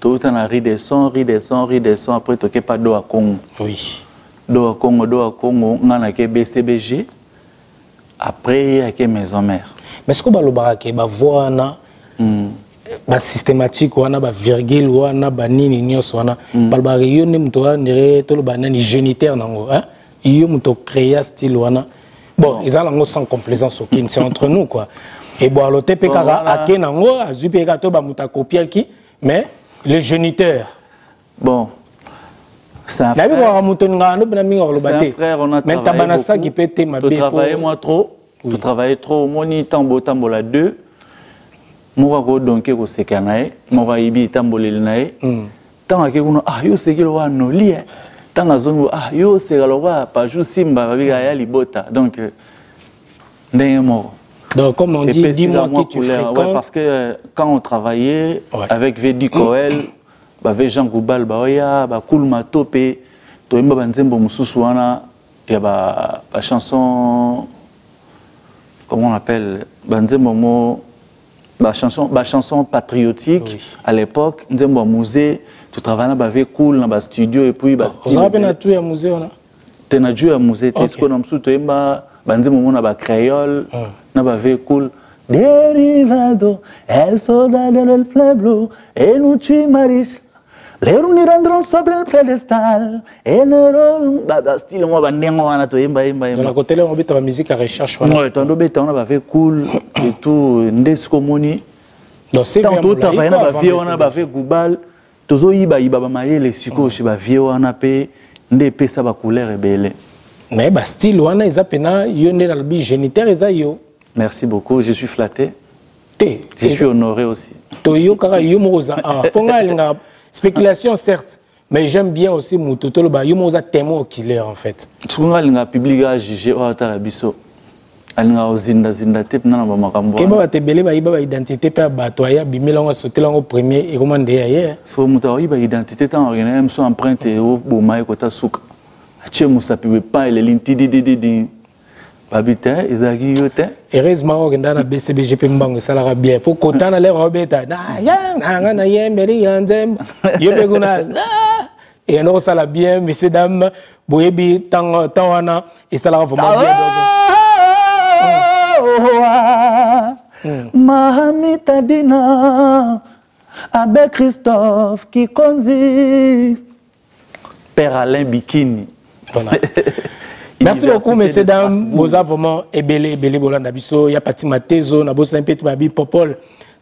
touta na ri de son ri de son ri de son après tokepa do ya congo. Oui. Do ya congo do ya congo ngai nake bcbg après ye ake maison mare mais siko balobaka ke bavoi wana mm. Basystématique wana bavirgule wana banini nyonso wana. Balobaka yo nde moto andire toloba nani génitaire nango hein? yo moto créa style wana. Bon eza nango sans complaisance okini c'est entre nous quoi. Ebwalo te mpe kaka ake nango azwi mpe kaka to bamoto akopiaki mais le géniteur. Bon nayebi frère. kaka moto ningaka ndo mpena mingi akoloba te. mais saki mpe te mabe totravaille po- moi trop. Trop. Omoni ntango botambola deux moko akodonke koseka na ye moko ayibi etamboleli na ye. Ntango ake kuna ah yo oseki lokola noli e ntango azongi ah yo oseka lokola paju simba babika ya libota. Donc euh, ndenge moko. Donc comme on dit dis-moi qui tu. Ouais, parce que euh, quand on travaillait Ouais. avec Vedi Coel, bave Jean Goubal baoya bakulu mato mpe toyemba banzembo mosusu wana ya ba, ba chanson comment on appelle banzembo mo ba chanson ba chanson patriotique Oui. à l'époque. Nzembo ya musée tu travaille na bave cool na ba studio et puis ba style ozala mpe na tu ya musée wana? Te na jeu ya musée te sikoyo na mosusu toyemba banzembo mo na bacréole na bave cool derivado el soldado del pueblo en un chimaris lero nirandron sobre el pedestal enero style ngo bandenge wana toyemba yemba yemba on beta ba musique à recherche wana Ouais, tondobeta wana bave cool et tout nde sikomoni donc c'est ntango totravaille na bavie wana bave gubal tozoyibayiba bamayele sikoyo chez bavie wana mpe nde bacouleur ebele. Mais ba style wana eza pena yo nde génitaire eza yo. Merci beaucoup je suis flatté. Te je suis honoré aussi. toyokaka yo moko oza mpo ngai alingaka spéculation certes mais j'aime bien aussi moto toloba. Yo moko oza témoin oculaire en fait. Soki ngai alingaka public ajuge oyo atala biso. Alingaka kozindazinda te mpena na bamakambo keba wana bato ebele bayiba baidentité mpe ya bato aya abimela yango asotela yango premier ekoma nde ya ye so moto akoyiba identité ntango akende moso empreinte oboma ye kota suka atie mosapi bepa eleli ntididididi babi te ezalaki yo te heureusement okenda na bcbg mpe mbango esalaka bien. Mpo kota na lere obeta nanga na yembeli ya nzembo yo mpe kuna eyanda kosala bien messieurs dame. Boyebi ntango ntango wana esalaka vraiment bien donc, mahamita dina abe christophe kikonzi. Père alain bikini. Voilà. merci beaucoup messieurs dames. Strasbourg. boza vraiment ebele ebele bolanda biso. Ya pati matezo na bosani mpe te babi popol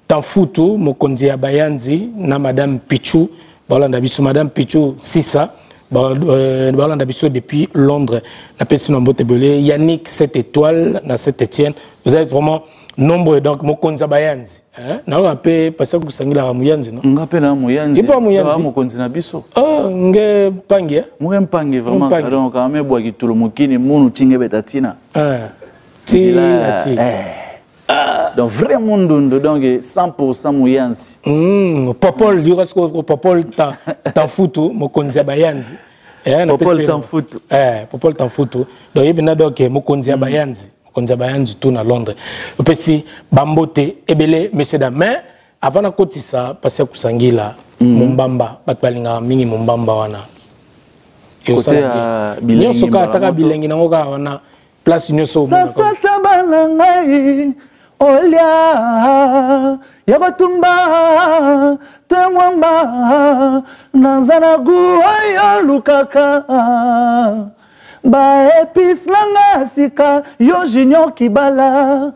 tanfutu mokonzi ya bayanzi na madame pichu baolanda biso madame pichu sisa ba- euh, baolanda biso depuis londres. Napesi na mbote ebele yannick 7 étoile na 7 etienne vous êtes vraiment nombre donc mokonzi ya bayanzi naoyo mpe pasi akokosangilaka moyanzi no nga mpe na moyanzipa moyanziamokonzi na biso. Ah, nge mpangi muke mpangi vraiment donc ame bwaki tolo mokini munu ah, ti nge beta ntina ti na ti. Eh. donc vraiment ndundu donc 100 moyanzi popol yoka sikoyo popol tanfutu mokonzi ya bayanzi. Popol tanfutu popol tanfutu donc yebina donc mokonzi ya hmm. bayanzi. Mokonzi ya bayanzi tu na londres. Opesi bambote ebele dames mais avant nakotisa pasi ya kusangila mombamba bato balingaka mingi mombamba wana. Nyonso kaka taka bilengi nango kaka wana place nyonso sasata bana ngai olia ya kotumba te mwamba naza na gu oyo lukaka baepise nanga sika yo junior kibala.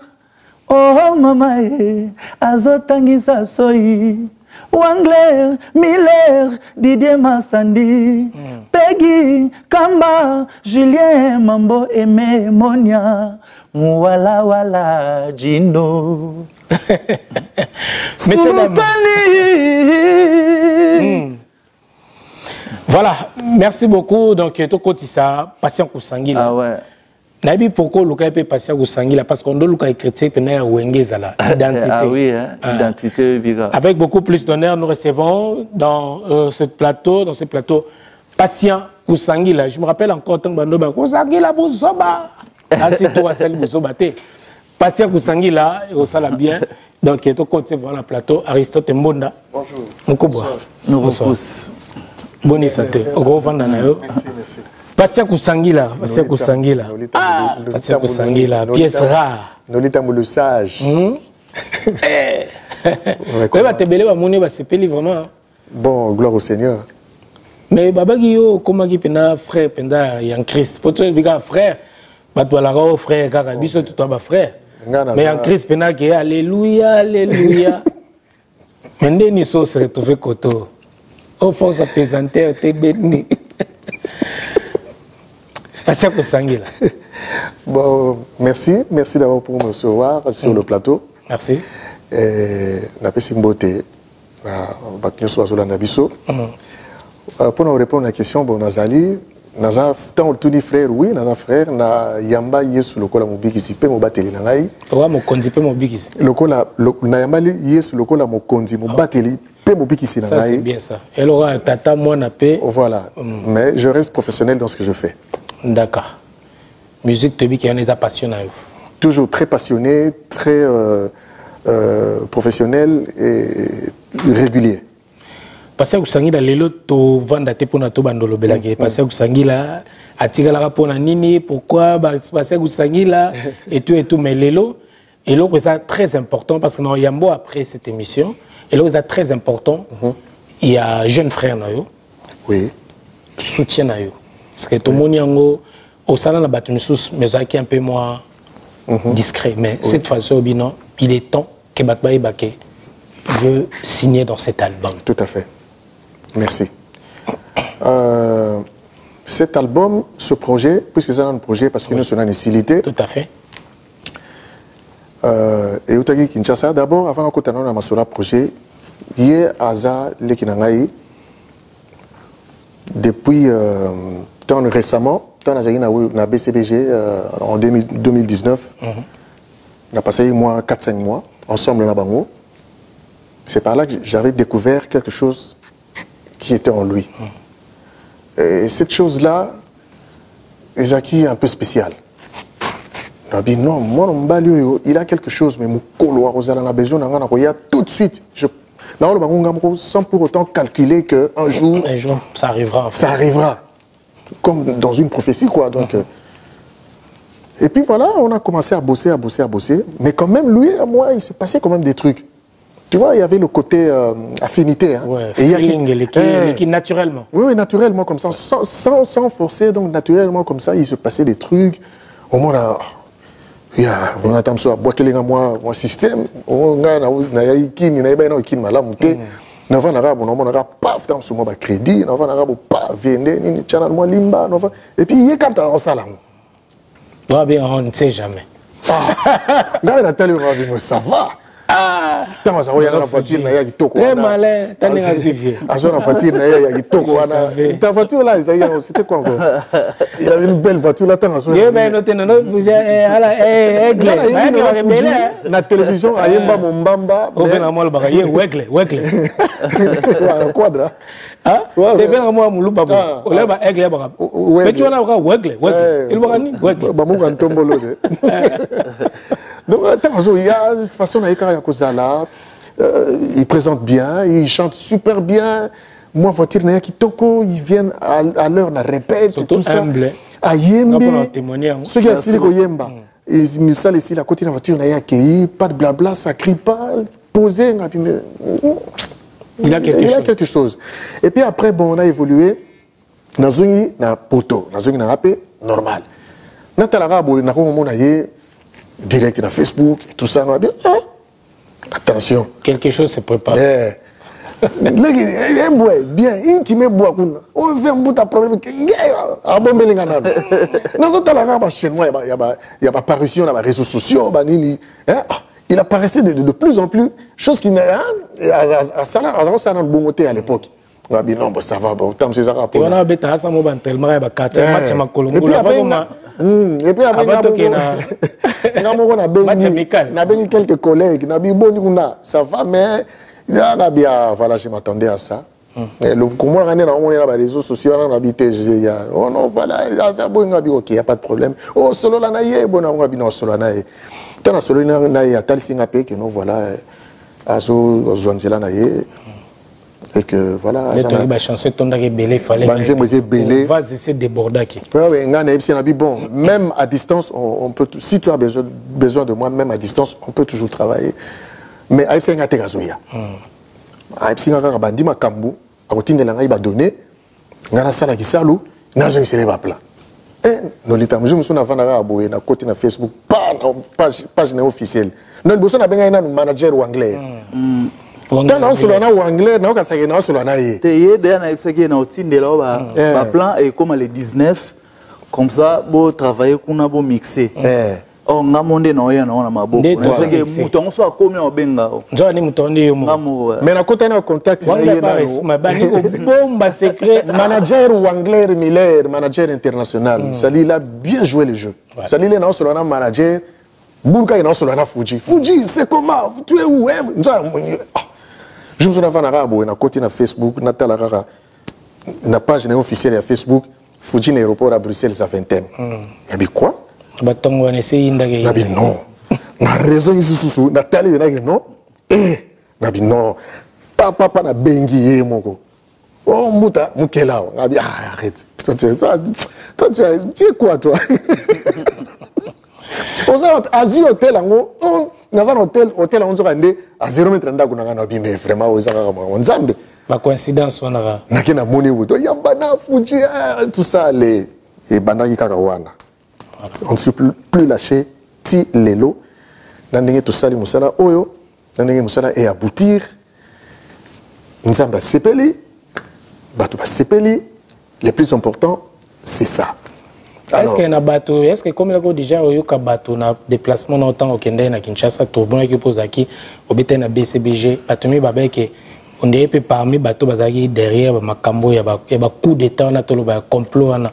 Oh mama ye azotangisa soi. Wangler miller didier masandi pegi kamba julien mambo eme monia muwalawala jino Messieurs, dames. Voilà. Merci beaucoup. Donc tokotisa patient kosangila ah ouais. Nayebi pourquoi oluka ye mpe patient kosangila parce qu'on doluka écriture pena ya wenge ezala identité. ah oui hein, Ah. identité bika avec beaucoup plus d'honneur nous recevons dans euh, ce plateau dans ce plateau patient kosangila je me rappelle encore ntango bandoba kosangila bozoba asi to asali bozoba te patient kosangila ekosala bien. Donc tokoti voilà plateau aristote mbonda. Mokubwa nokopus bonisa te. Okovanda na yo. Pasi ya kosangila pasi ya kosangila Ah, pasi ya Nolita kosangila pièce rare. Nolita Mulu sage. koyeba te ebele bamoni basepeli vraiment Bon, gloire au Seigneur. mais babaki yo okomaki mpena frère mpenza ya christ. Po toyebi kaka frère bato balaka o frère kaka biso totoa bafrère mais ya christ mpena ke alleluya alleluya mais ndeni so se retrouve koto o force apesanteur te beni pasi ya kosangila Bon, merci. Merci d'avoir pour me recevoir sur le plateau. merci. Eh, napesi mbote na bato nyonso bazolanda biso mpona korépondre na question bon nazali naza ntango otuni frère oui naza frère na yamba yesu lokola mobikisi mpe mobateli na ngai mokonzi mpe mobikisi lokola lo- nayambali yesu lokola mokonzi mobateli mpe mobikisi na ngai. bien ça. Eloka tata mwana mpe voilà. Mais je reste professionnel dans ce que je fais. D'accord. Musique toyebiki wana eza passion na yo toujours très passionné très euh, euh, professionnel et régulier. Pasi ya kosangila lelo tovanda te mpona tobanda olobelaki atikalaka mpona nini kosangila etu etu mais lelo très important parce que Yambo, après cette émission, et là, c'est très important, il y a un jeune frère, na yo, Oui. soutien na yo. Parce que tout le monde, yango, au salon, na mais qui un peu moins discret. Mais cette fois-ci, il est temps que Batbaï Baké veut signer dans cet album. Tout à fait. Merci. Euh, cet album, ce projet, puisque c'est un projet, parce que nous sommes en facilité, Tout à fait. Euh, et Utagi Kinshasa, d'abord, avant de continuer dans ce projet, il y a Aza Lekinangai, depuis euh, tant récemment, la BCBG euh, en 2000 2019, on a passé moi 4-5 mois ensemble dans Bango. C'est par là que j'avais découvert quelque chose qui était en lui. Et cette chose-là, Jackie est un peu spéciale. On non, moi, balio, il a quelque chose, mais mon colo, on a besoin tout de suite. Je, on sans pour autant calculer qu'un jour, Un jour, ça arrivera. en fait. ça arrivera. Comme dans une prophétie, quoi. Donc, euh, et puis voilà, on a commencé à bosser, à bosser, à bosser. Mais quand même, lui et moi, il s'est passé quand même des trucs. Tu vois, il y avait le côté euh, affinité. hein. Ouais, Et il y a qui- Eh, qui- naturellement. oui, oui, naturellement, comme ça, sans, sans, sans forcer, donc naturellement, comme ça, il se passait des trucs. Au moins, on a. ya onata mosusu abwakelenga mwa mwa systeme o oh, ngai nayai kini nayeba ye nao kini malamu te. Navanda kaka bona omonaka paf ntango mosusu mwa bacrédit navanda kaka bo pa viende nini tiana mwa limba nava epuis ye kamtaka kosala ngo wabi on ne sait jamais. Ngai natali bonga bingo ça va. Ah. ntango aza koyanga na voiture na ye ya kitoko aza na voiture na ye ya kitoko wana. Ta voiture la ezali yango c'était quoi encore? Il avait une belle voiture la ntango azoyana télévision ayemba mombamba ovenamo alobaka ye wegle wegle quadra. Tevenaka mwa moluba oleba egle yabaka beti wana baka wegle wegle elobaka nini wegle bamoka ntombolo de. Tanga so il y a une façon ya kozala. Euh, il présente bien, il chante super bien. Moi voiture na ya kitoko, ils viennent à, à l'heure na répète Surtout tout ça. humble. Ayembe. Nga mpona témoigner yango. soki asili koyemba misala esili akoti na voiture na ye akei pas de blabla ça crie pas posé Il a quelque il a chose. quelque chose et puis après bon on a évolué nazongi na poto nazongi na mpe normal natalaka boye nakomomona ye direct na facebook et tout ça ngabi ah, attention. Quelque chose se prépare. Eh. leki eboye bien inkima eboya kuna. Ove mbuta problème abombelinga nano nazotala kaka bachaînement ya ba- ya ba- ya baparution na baréseaux sociaux banini eh, ah, il apparaissait de, de, de plus en plus. Chose qui azakosala na bongo te à l'époque. Non bo ça va bo otamso ezaka on a ya match ma kolongolo epuis nga moko nabengi quelque collègue nabiboni kuna ça va mais aka bia voilà je m'attendais à ça. Lokomonaka nde naomonela bareseau sociaux wana nabi te ono voilà aza boyinga bi oke ya pas de problème. Oh, osolola na ye bo naonga bino osolola na ye ntango nasololi na ye atalisinga mpe keno voilà azozwa nzela na ye et que voilà Mais aza na- toi ba chanson tondaki belé fallait. Ba nzembo eza ebele. Va essayer débordaki. Ouais, ouais, nga na bi bon même à distance on, on peut tou- si tu as besoin, besoin de moi même à distance on peut toujours travailler mais ayebisi nga te kazoya ayebisi nga kaka bandi makambo akotindela ngai badonné nga nasalaki salu nazongisele baplan Eh, nolita mosu mosu navanda kaka boye nakoti na facebook pa page, page na ye officielle no liboso nabengai nanu manager wanglais ntango naosolwa na wanglais naokasaka naosolwa na ye. Te ye deya nayebisaki ye na otindela o baplan mm. eh. ekóma le 19 comme ça botravaille kuna bomixe eh. o ngambo nde naoya nango na mabokoseke moto yango so akómi abengao nzoni moto nde yo mais nakótani na contact bani kobomba secret. Manager wanglair miller manager international. Mm. sali il a bien joué le jeu. Ouais. sali le naosolwa na manager. Burukaki naosolwa na fuji. Fuji c'est comment? Tu es où nzo ah. jume so navandaka boye nakoti na facebook natala kaka na page na ye officiele ya facebook fuji na aéroport ya bruxelles ya vingtaine nabi kua batongo wana eseyindaki nabi non. Na raison ngi sususu natali benaki non. Eh, ah, e nabi non. Papapa nabengi ye eh, moko o oh, mbuta mokela awa ngabi ah, arrête. Toi tu es quoi toi? Oza azwi hotel yango naza na hotel hotel yango nzoka nde a 0 metre ndako na ngai na bi mais vraiment oyo eza kaka makambo nzambe. Bacoïncidence wana kaka nake namoni boye toyamba na fuji ah, tout ça le ebandaki kaka wana. On ne plus, plus lâché ti lelo. Na ndenge tosali mosala oyo na ndenge mosala eaboutir nzambe asepeli bato basepeli. Le plus important c'est ça est-ce que na bato est-ce que ekomelaki déjà oyoka bato na déplacement na ntango okendaki na kinshasa tomonaki mpo ozalaki obetaki na bcbg bato mi babeke ondeye mpe parmi bato bazalaki derrière bamakambo ya bacoup d'état wana toloba ya complot wana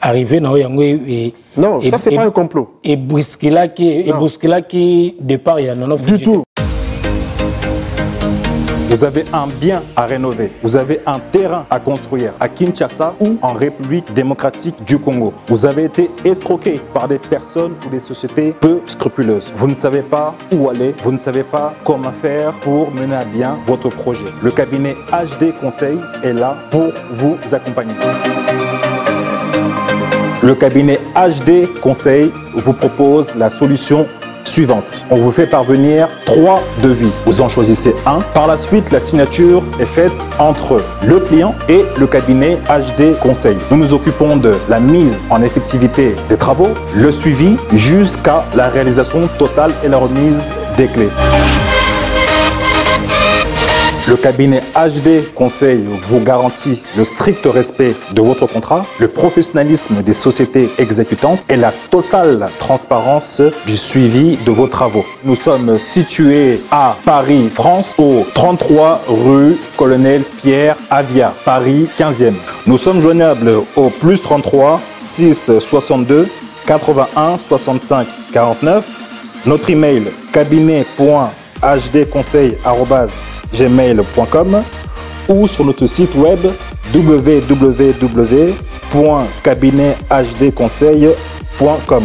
arrivé na oyo yango e- non ça c'est pas un complot. ebruskelaki ebruskelaki départ ya nono du tout Vous avez un bien à rénover. Vous avez un terrain à construire à Kinshasa ou en République démocratique du Congo. Vous avez été escroqué par des personnes ou des sociétés peu scrupuleuses. Vous ne savez pas où aller. Vous ne savez pas comment faire pour mener à bien votre projet. Le cabinet HD Conseil est là pour vous accompagner. Le cabinet HD Conseil vous propose la solution suivante. On vous fait parvenir trois devis. Vous en choisissez un. Par la suite, la signature est faite entre le client et le cabinet HD Conseil. Nous nous occupons de la mise en effectivité des travaux, le suivi jusqu'à la réalisation totale et la remise des clés. Le cabinet HD Conseil vous garantit le strict respect de votre contrat, le professionnalisme des sociétés exécutantes et la totale transparence du suivi de vos travaux. Nous sommes situés à Paris, France, au 33 rue Colonel Pierre Avia, Paris 15e. Nous sommes joignables au plus 33 6 62 81 65 49. Notre email cabinet.hdconseil.gmail.com ou sur notre site web www.cabinethdconseil.com.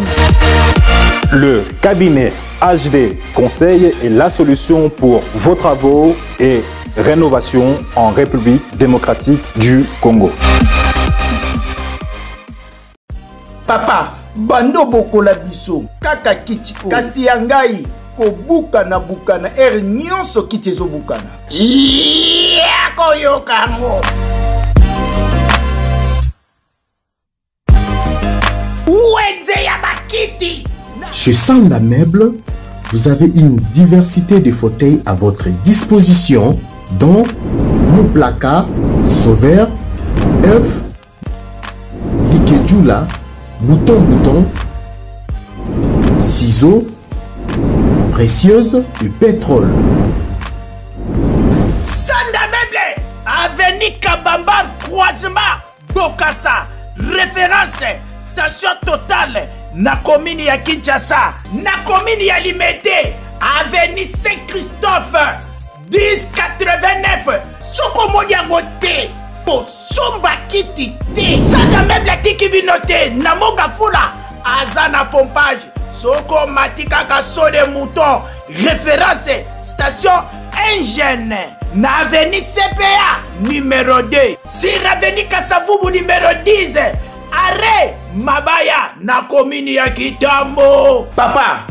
Le cabinet HD Conseil est la solution pour vos travaux et rénovations en République démocratique du Congo. papa bando bokola biso kaka kiti kasi ya ngai kobukana bukana ere nyonso kiti ezobukana ya koyoka yango wenze ya bakiti Chez Sanda Meuble, vous avez une diversité de fauteuils à votre disposition, dont nos placards, sauveurs, œufs, likedjula, bouton-bouton, ciseaux, précieuses et pétrole. sanda meuble aveni kabamba croisement bokasa référence station totale na komini ya kinshasa na komini ya limete aveni saint christophe 1089 soki omoni yango te kosomba kiti te sanda meuble atiki bino te na monga fula aza na pompage soki omati kaka sode mouton référence station ingene na aveni cpa numero 2 sur aveni kasavubu numero 10 are mabaya na komini ya kitambo. Papa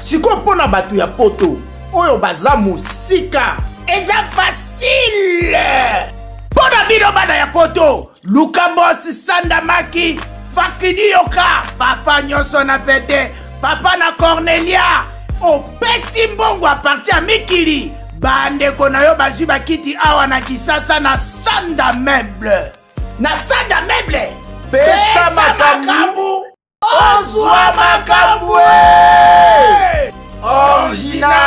sikoyo mpo na bato ya poto oyo baza mosika. Eza fasile mpo na bino bana ya poto. Lukambosi sandamaki fakidiyoka papa nyonso na pete papa na cornelia opesi mbongo aparti ya mikili bandeko na yo bazwi bakiti awa na kisasa na sanda meuble na sanda meuble pesa makambu ozwa makambu original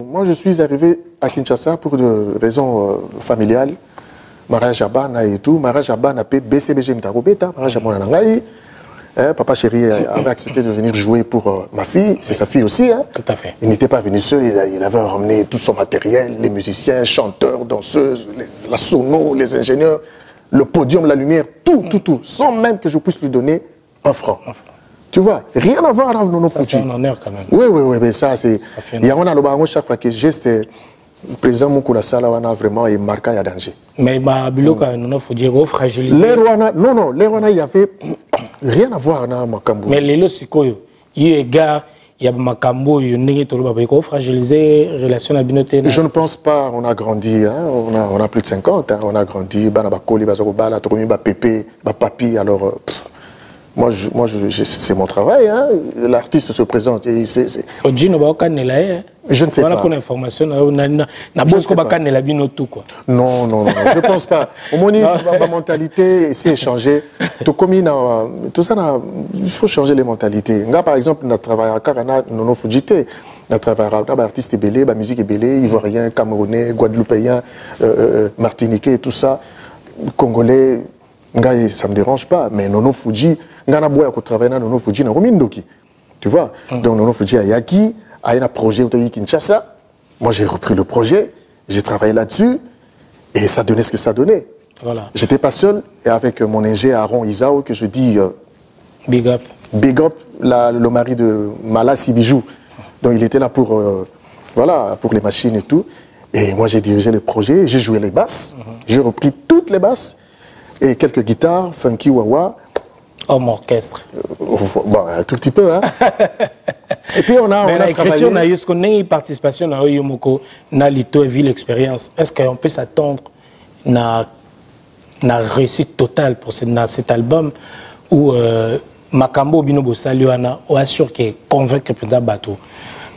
Moi, je suis arrivé à Kinshasa pour des raisons euh, familiales. Mariage à Bana et tout. Mariage à Bana, BCBG Mtarobeta. Mariage à mon Nangaï. Hein, papa chéri avait accepté de venir jouer pour euh, ma fille. C'est sa fille aussi. Hein. Tout à fait. Il n'était pas venu seul. Il, avait ramené tout son matériel, les musiciens, chanteurs, danseuses, les- la sono, les ingénieurs, le podium, la lumière, tout, tout, tout. Sans même que je puisse lui donner un franc. Tu vois, rien à voir avec nos Ça, c'est foutus. un honneur quand même. Oui, oui, oui, mais ça, c'est. Il y a un alobango chaque fois que geste, le président Moukoula Sala, on a vraiment il marqué à danger. Mais bah, biloko ya nono faut dire fragiliser. Les Rwanda, non, non, les Rwanda, il y avait rien à voir dans Makambu. mais lelo sikoyo yo égard ya bamakambo oyo ndenge toloba boye kofragilize relation na bino te na- Je ne pense pas, on a grandi, hein, on, a, on a plus de 50, hein, on a grandi, bana bakoli, bazokobala, tokomi ba pépé, ba papi, alors euh, pff, moi, je, moi je, je- c'est mon travail, hein, l'artiste se présente, et c'est- c'est- ojino baokanela ye Je ne sais pas. mpona information na yo na- na na Je ne bosiko sais pas. bakanela bino tout quoi Non, non, non, je pense pas. Au moins, ma, mentalité, de changer. Tout comme il a- tout ça, il faut changer les mentalités. Nga, par exemple, notre travail à Karana, non, non, Fujité. Notre travail à artiste belé, ba musique belé, ivoirien, camerounais, guadeloupéen, euh, euh, martiniquais, tout ça, congolais. Ça me dérange pas. Mais Nono Fuji, nga na boya ko travailler na Nono Fuji na Romindoki. Tu vois? Donc Nono Fuji a Yaki, a un projet au Kinshasa. Moi, j'ai repris le projet, j'ai travaillé là-dessus, et ça donnait ce que ça donnait. voilà J'étais pas seul, et avec mon ingé Aaron Isao, que je dis euh, big up Big Up, la- le mari de Mala Sibijou. Donc il était là pour, euh, voilà, pour les machines et tout. Et moi, j'ai dirigé le projet, j'ai joué les basses, j'ai repris toutes les basses, et quelques guitares, funky, wawa, homme orchestre bon, un tout petit peu. Hein. et puis on a, on mais a na écriture na travaillé. yo siko ndenge participation na yo yo moko na lito et ville expérience est ce qu'on peut s'attendre na na réussite totale pour ce, na cet album où euh, makambo bino bosali wana oassure que convaincre mpenza bato?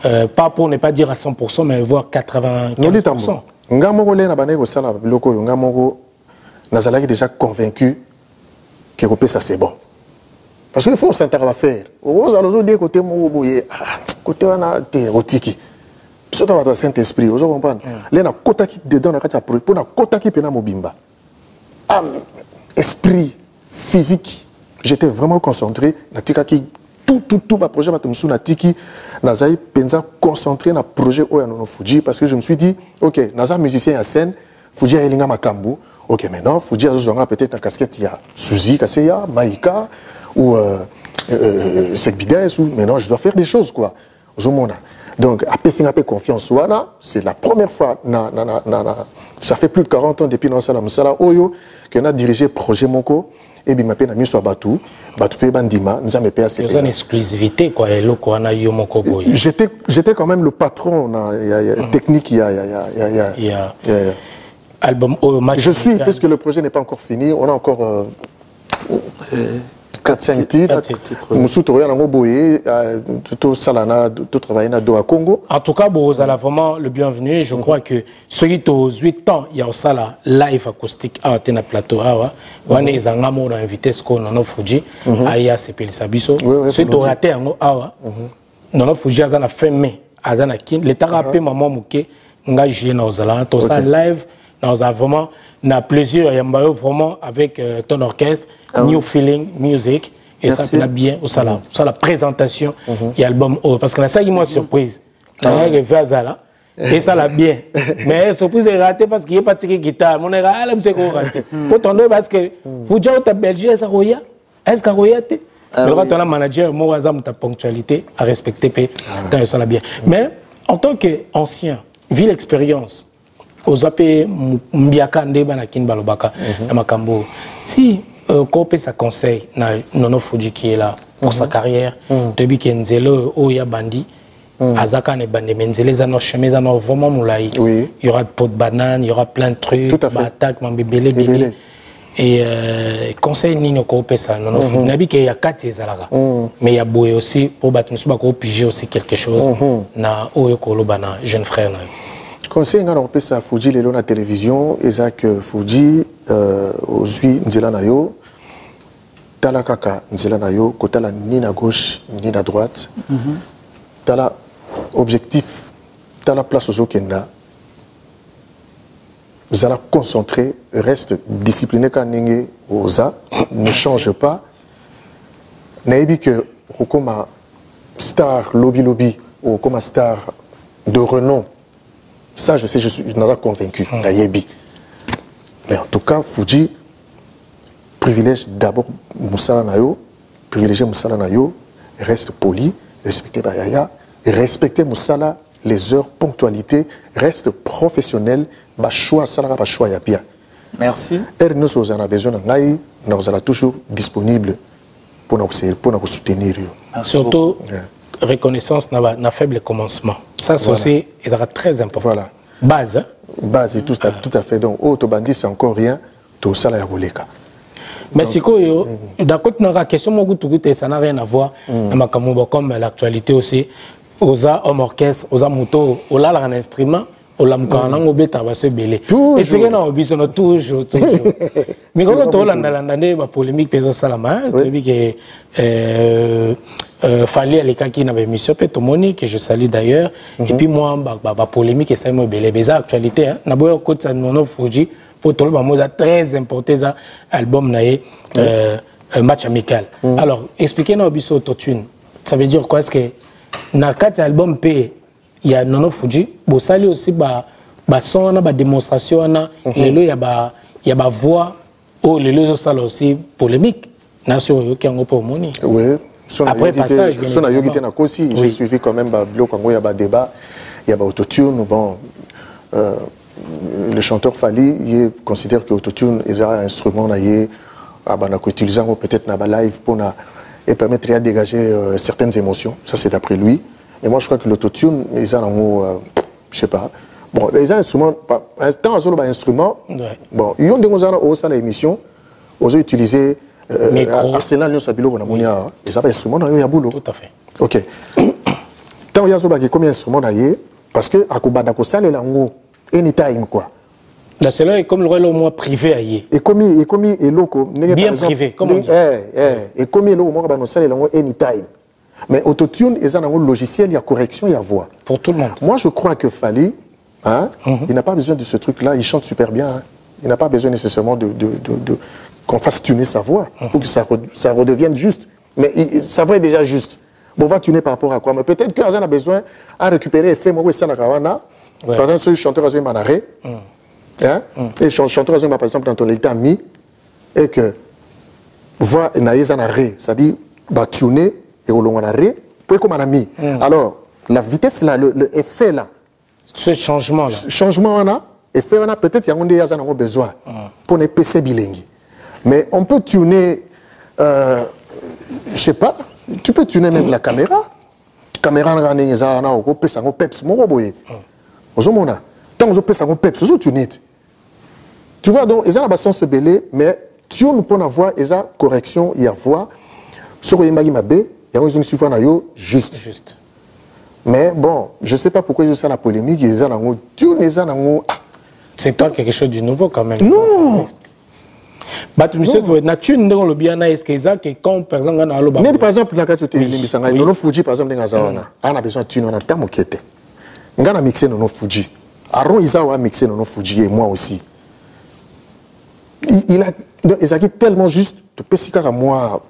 Euh, pas pour ne pas dire à 100% mais voir 95% noli tambo nga moko le na bandeki kosala biloko oyo nga moko nazalaki déjà convaincu ke kopesa c'est bon parce que faut osantaka bafaire ozala ozodie kote moko boye ah, kote wana te otiki biso to bato ya saint esprit ozo comprendre le nakotaki dedans na kati ya projet mpo nakotaki mpena mobimba âme, esprit, physique. J'étais vraiment concentré. Natikaki tout, tout, tout, ma projet, ma natiki. Nazai penza concentré na projet Oya Nono Fuji parce que je me suis dit, ok, Naza musicien à scène, Fuji a Elinga Makambu. Ok, maintenant, Fuji a Zozonga peut-être na casquette, il y a Suzy, Kaseya, Maïka, ou euh, euh, Sekbides, ou maintenant je dois faire des choses, quoi. Donc, à Pessinga pe confiance, c'est la première fois, na, na, na, na, na- ça fait plus de 40 ans depuis Nansala Moussala Oyo, que a dirigé projet Moko, et bien, ma miso Batu, Batu pe bandima, nous avons payé eza na exclusivité quoi eloko wana yo moko boye J'étais, j'étais quand même le patron a, technique, il y a, a, y a, Il y a- y a- y a- album Je suis, amical. parce que le projet n'est pas encore fini, on a encore euh, 4-5 titres. Nango Boye, euh, tout Salana, tout travailler na Doha Congo. En tout cas, Bozala vraiment le bienvenu. Et je crois que ceux qui ont 8 ans, il y a aussi la live acoustique Plateau. Awa, wana ezanga mo na invité ce qu'on a Fuji, aya sepeli sabiso. Oui, oui, Ceux qui ont volontiers. raté yango awa, nono Fuji aza na fin mai, aza na nga juillet na ozala. Live, na ozala vraiment na plaisir yamba yo vraiment avec euh, ton orchestre, new feeling, music. Et ça Merci. fait bien au la, ça la présentation et album oh, parce que na ça moi surprise. Na que fait ça là et ça l'a bien. Mais surprise est ratée parce qu'il est pas tiré guitare. Mon égard là c'est qu'on raté pour ton parce que vous déjà au Belgique ça roya? Est-ce que roya te mais quand on a manager moi azam ta ponctualité à respecter pe tant ça l'a bien. Mais en tant qu'ancien ville expérience ozape mbiaka nde bana kini balobaka na makambo. Si euh, ko opesa conseil na nono fuji qui est là pour sa carrière toyebi ke nzela oyo oyo ya bandi aza kaka na ebande me nzela eza no chemin eza no vraiment molai y aura pot de banane y aura plein de trucs baattaque mambo ebele et euh, conseil nini okopesa nono fuji? Nayebi ke ya kati ezalaka mais ya boye aussi po bato mosusu bakopige aussi quelque chose na oyo koloba na jeune frère na yo conseil nga na kopesa fuji lelo na télévision eza ke fuji euh, ozwi nzela na yo. Tala kaka nzela na yo. Kotala ni na gauche ni na droite. Tala objectif tala place ozokenda zala concentré reste discipliné ka ndenge oza ne change pas. Nayebi ke okokoma star lobi lobi okokoma star de renom ça, je sais, je suis je convaincu, Nayebi. Mais en tout cas, Fuji privilège d'abord Moussala Nayo, privilégier Moussala Nayo, reste poli, respecter Bayaya, respecter Moussala, les heures, ponctualité, reste professionnel, bah choix, ça bah choix, ya bien. Merci. Er nous on a besoin de Naï, nous allons toujours disponible pour nous, pour nous soutenir. surtout Yeah. Reconnaissance na, faible commencement. Ça c'est aussi ezalaka très important. Voilà. base hein? base et tout, à, tout à fait. Donc oyo tobandi c'est encore rien. Tosala ya koleka mais sikoyo nakotinaka question moko tukuta ça n'a rien à voir. Na makambo ba comme l'actualité aussi oza homme orchestre oza moto olalaka na instrument olamukaka nango obetaka baso ebele explike na biso no toujours toujours. Mikolo tolandalanda nde bapolémique mpe ezosalama toyebi ke euh, fali alekaki na baémission mpe tomoni que je salue d'ailleurs. Et puis moi ba- ba- bapolémique esali mo ebele eza actualité hein. naboya kokotisa nono fuji mpo toloba mo eza très important eza album na ye euh, euh, match amical. Alors expliquer na biso autotune ça veut dire quoi? Est ce que na kati ya album mpe ya nono fuji? Bosali aussi ba bason wana badémonstration wana lelo ya ba ya bavoix oyo lelo ezosala aussi polémique. Na so oyoki yango mpe omoni oui Après passage, bien te j'ai suivi quand même babiloko yango ya badébat ya baautotune bon euh, le chanteur fali ye considère que autotune eza instrument na ye abanda koutilize yango peut-être na balive mpona epermettre ya dégager euh, certaines émotions. Ça c'est d'après lui. Et moi je crois que l'autotune eza nango euh, je sais pas. Bon eza instrument tant azoloba instrument bon yo ndenge ozala osala émission ozo euh, Micro. arsenal nyonso ya biloko namoni awa. Eza bainstrument na yo ya bulo ok. Ntango ye azobaki ekomi instrument na ye? Parce que akobanda kosalela yango anytime quoi. Na est comme le rôle moins privé à ye. Ekomi ekomi eloko ndenge Bien privé, ndenge- dit. eh, eh, ekomi eloko moko bana kosalela yango anytime mais autotune eza nango logiciel ya correction ya voix. Pour tout le monde. Moi, je crois que Fali, hein, il n'a pas besoin de ce truc-là. Il chante super bien. hein. Il n'a pas besoin nécessairement de, de- de- de- qu'on fasse tuner sa voix pour que ça, re- ça redevienne juste. Mais il- il- sa voix est déjà juste. Bon, on va tuner par rapport à quoi? Mais peut-être qu'Azan a besoin à récupérer effet. C'est Kawana. Par exemple, ce chanteur a un arrêt. Hein? Et chanteur a par exemple, dans ton état mi, et que voix naïs en arrêt, c'est-à-dire, bah, tuner et au long arrêt, pour comme on a mis? Alors, la vitesse là, le, le là, ce changement là changement wana effet wana peut-être yango nde yaza nango besoin pour ne pese bilengi mais on peut tuner euh, je sais pas tu peux tuner même la caméra. Caméra nanga ndenge eza wana okopesa yango peps moko boye ozomona ntango ozopesa yango peps ozotune ete tu vois donc eza na basens ebele mais tune mpo na voix eza correction ya voix. Soki oyembaki mabe yango ezongisi voix na yo juste. Juste. Mais bon, je ne sais pas pourquoi ils ont ça la polémique, ils ont c'est pas quelque chose de nouveau quand même. Non. Bato misusu na tune ndenge olobi wana eza ke quand par exemple na aloba par exemple, ngai, nono Fuji par exemple ndenge zawana. Ana besoin de tune wana ta mokete. Nga na mixer nono Fuji. Aron Isa wa mixer nono Fuji et moi aussi. Il, il a donc, ezalaki tellement juste de pesika moi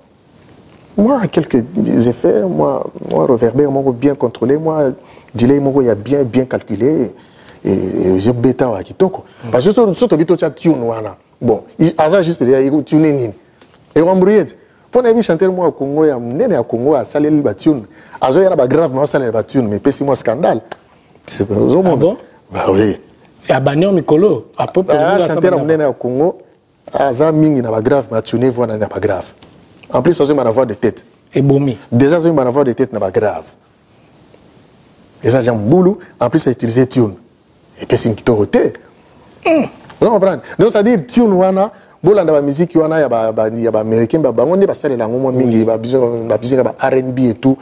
moi quelques effets moi moi reverber moko bien contrôlé moi delay moko ya bien bien calculé et, et je bêta wa kitoko parce que so so to bito tia tune wana bon aza juste deya tune nini ekwamburu ye ti mpo na yebi chanteur moko ya congo ya monene ya congo asaleli batune azoyela bagrave ma asalela batune mais epesi mwa scandale. Ozomona baoye abaneo mikolo chanteur ya monene ya congo aza mingi na bagrave ma atune voi nani na bagrave en plus azoyemba na voi de tête ebomi déjà azoyemba na voi de tête na bagrave eza jean mbulu en plus autilize tune. Epesi kitoko te mm. Comprenez? Donc, c'est-à-dire, tune wana, bolanda ba musique wana ya ba ba ya ba américain ba bango nde basalela yango mwa mingi ba biso ba R&B et tout.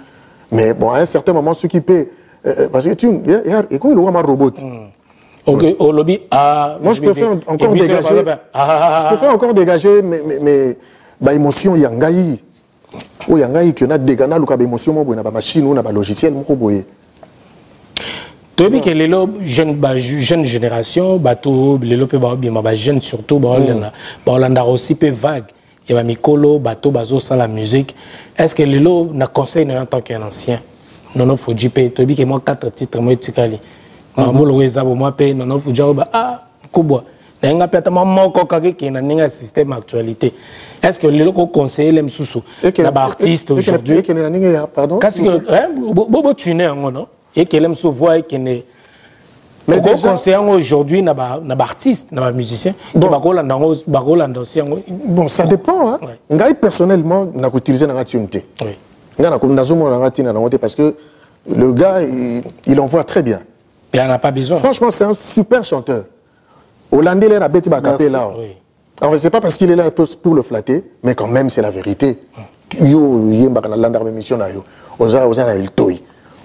Mais bon, à un certain moment, ce qui peut euh, parce que tune, et quand il voit ma robot. ok olobi ah Moi, je préfère encore dégager. Je préfère encore dégager mes mes mes ba émotion ya ngai. O ya ngai que na dégager na luka émotion mo boye na ba machine ou na ba logiciel moko boye. Toyebi ke lelo jeune ba jeune génération bato lelo mpe baobima bajeune surtout baolanda baolandaka aussi mpe vague. Ya bamikolo bato bazosala musique. Est ce que lelo na conseil na yo en tant qu'un ancien? Nono fuji mpe toyebi ke mwa 4 titre mo etikali makambo loko eza bomwa mpe nono fuji akoba ah kubwa nayenga mpe ata mwa moko kaka ekende na ndenge ya système actualité. Est ce que lelo koconseille mosusu na baartiste aujourd'hui. ekende na ndenge ya pardon. kasi botune yango no ekele mosusu voi ekende Mais okoconseille yango aujourd'hui na ba- na na bamusicien ke Bon. bakolanda yango bakolanda aussi yango Bon, ça dépend. Hein. Ngai, personnellement, n'a utilisé dans la tune. te. Oui. na parce que le gars il, il envoie très bien il en a pas besoin franchement c'est un super chanteur hollandais l'air abeti bakapé là oui. alors c'est pas parce qu'il est là pour le flatter mais quand même c'est la vérité yo yembaka na landaka émission na yo oza oza na litoi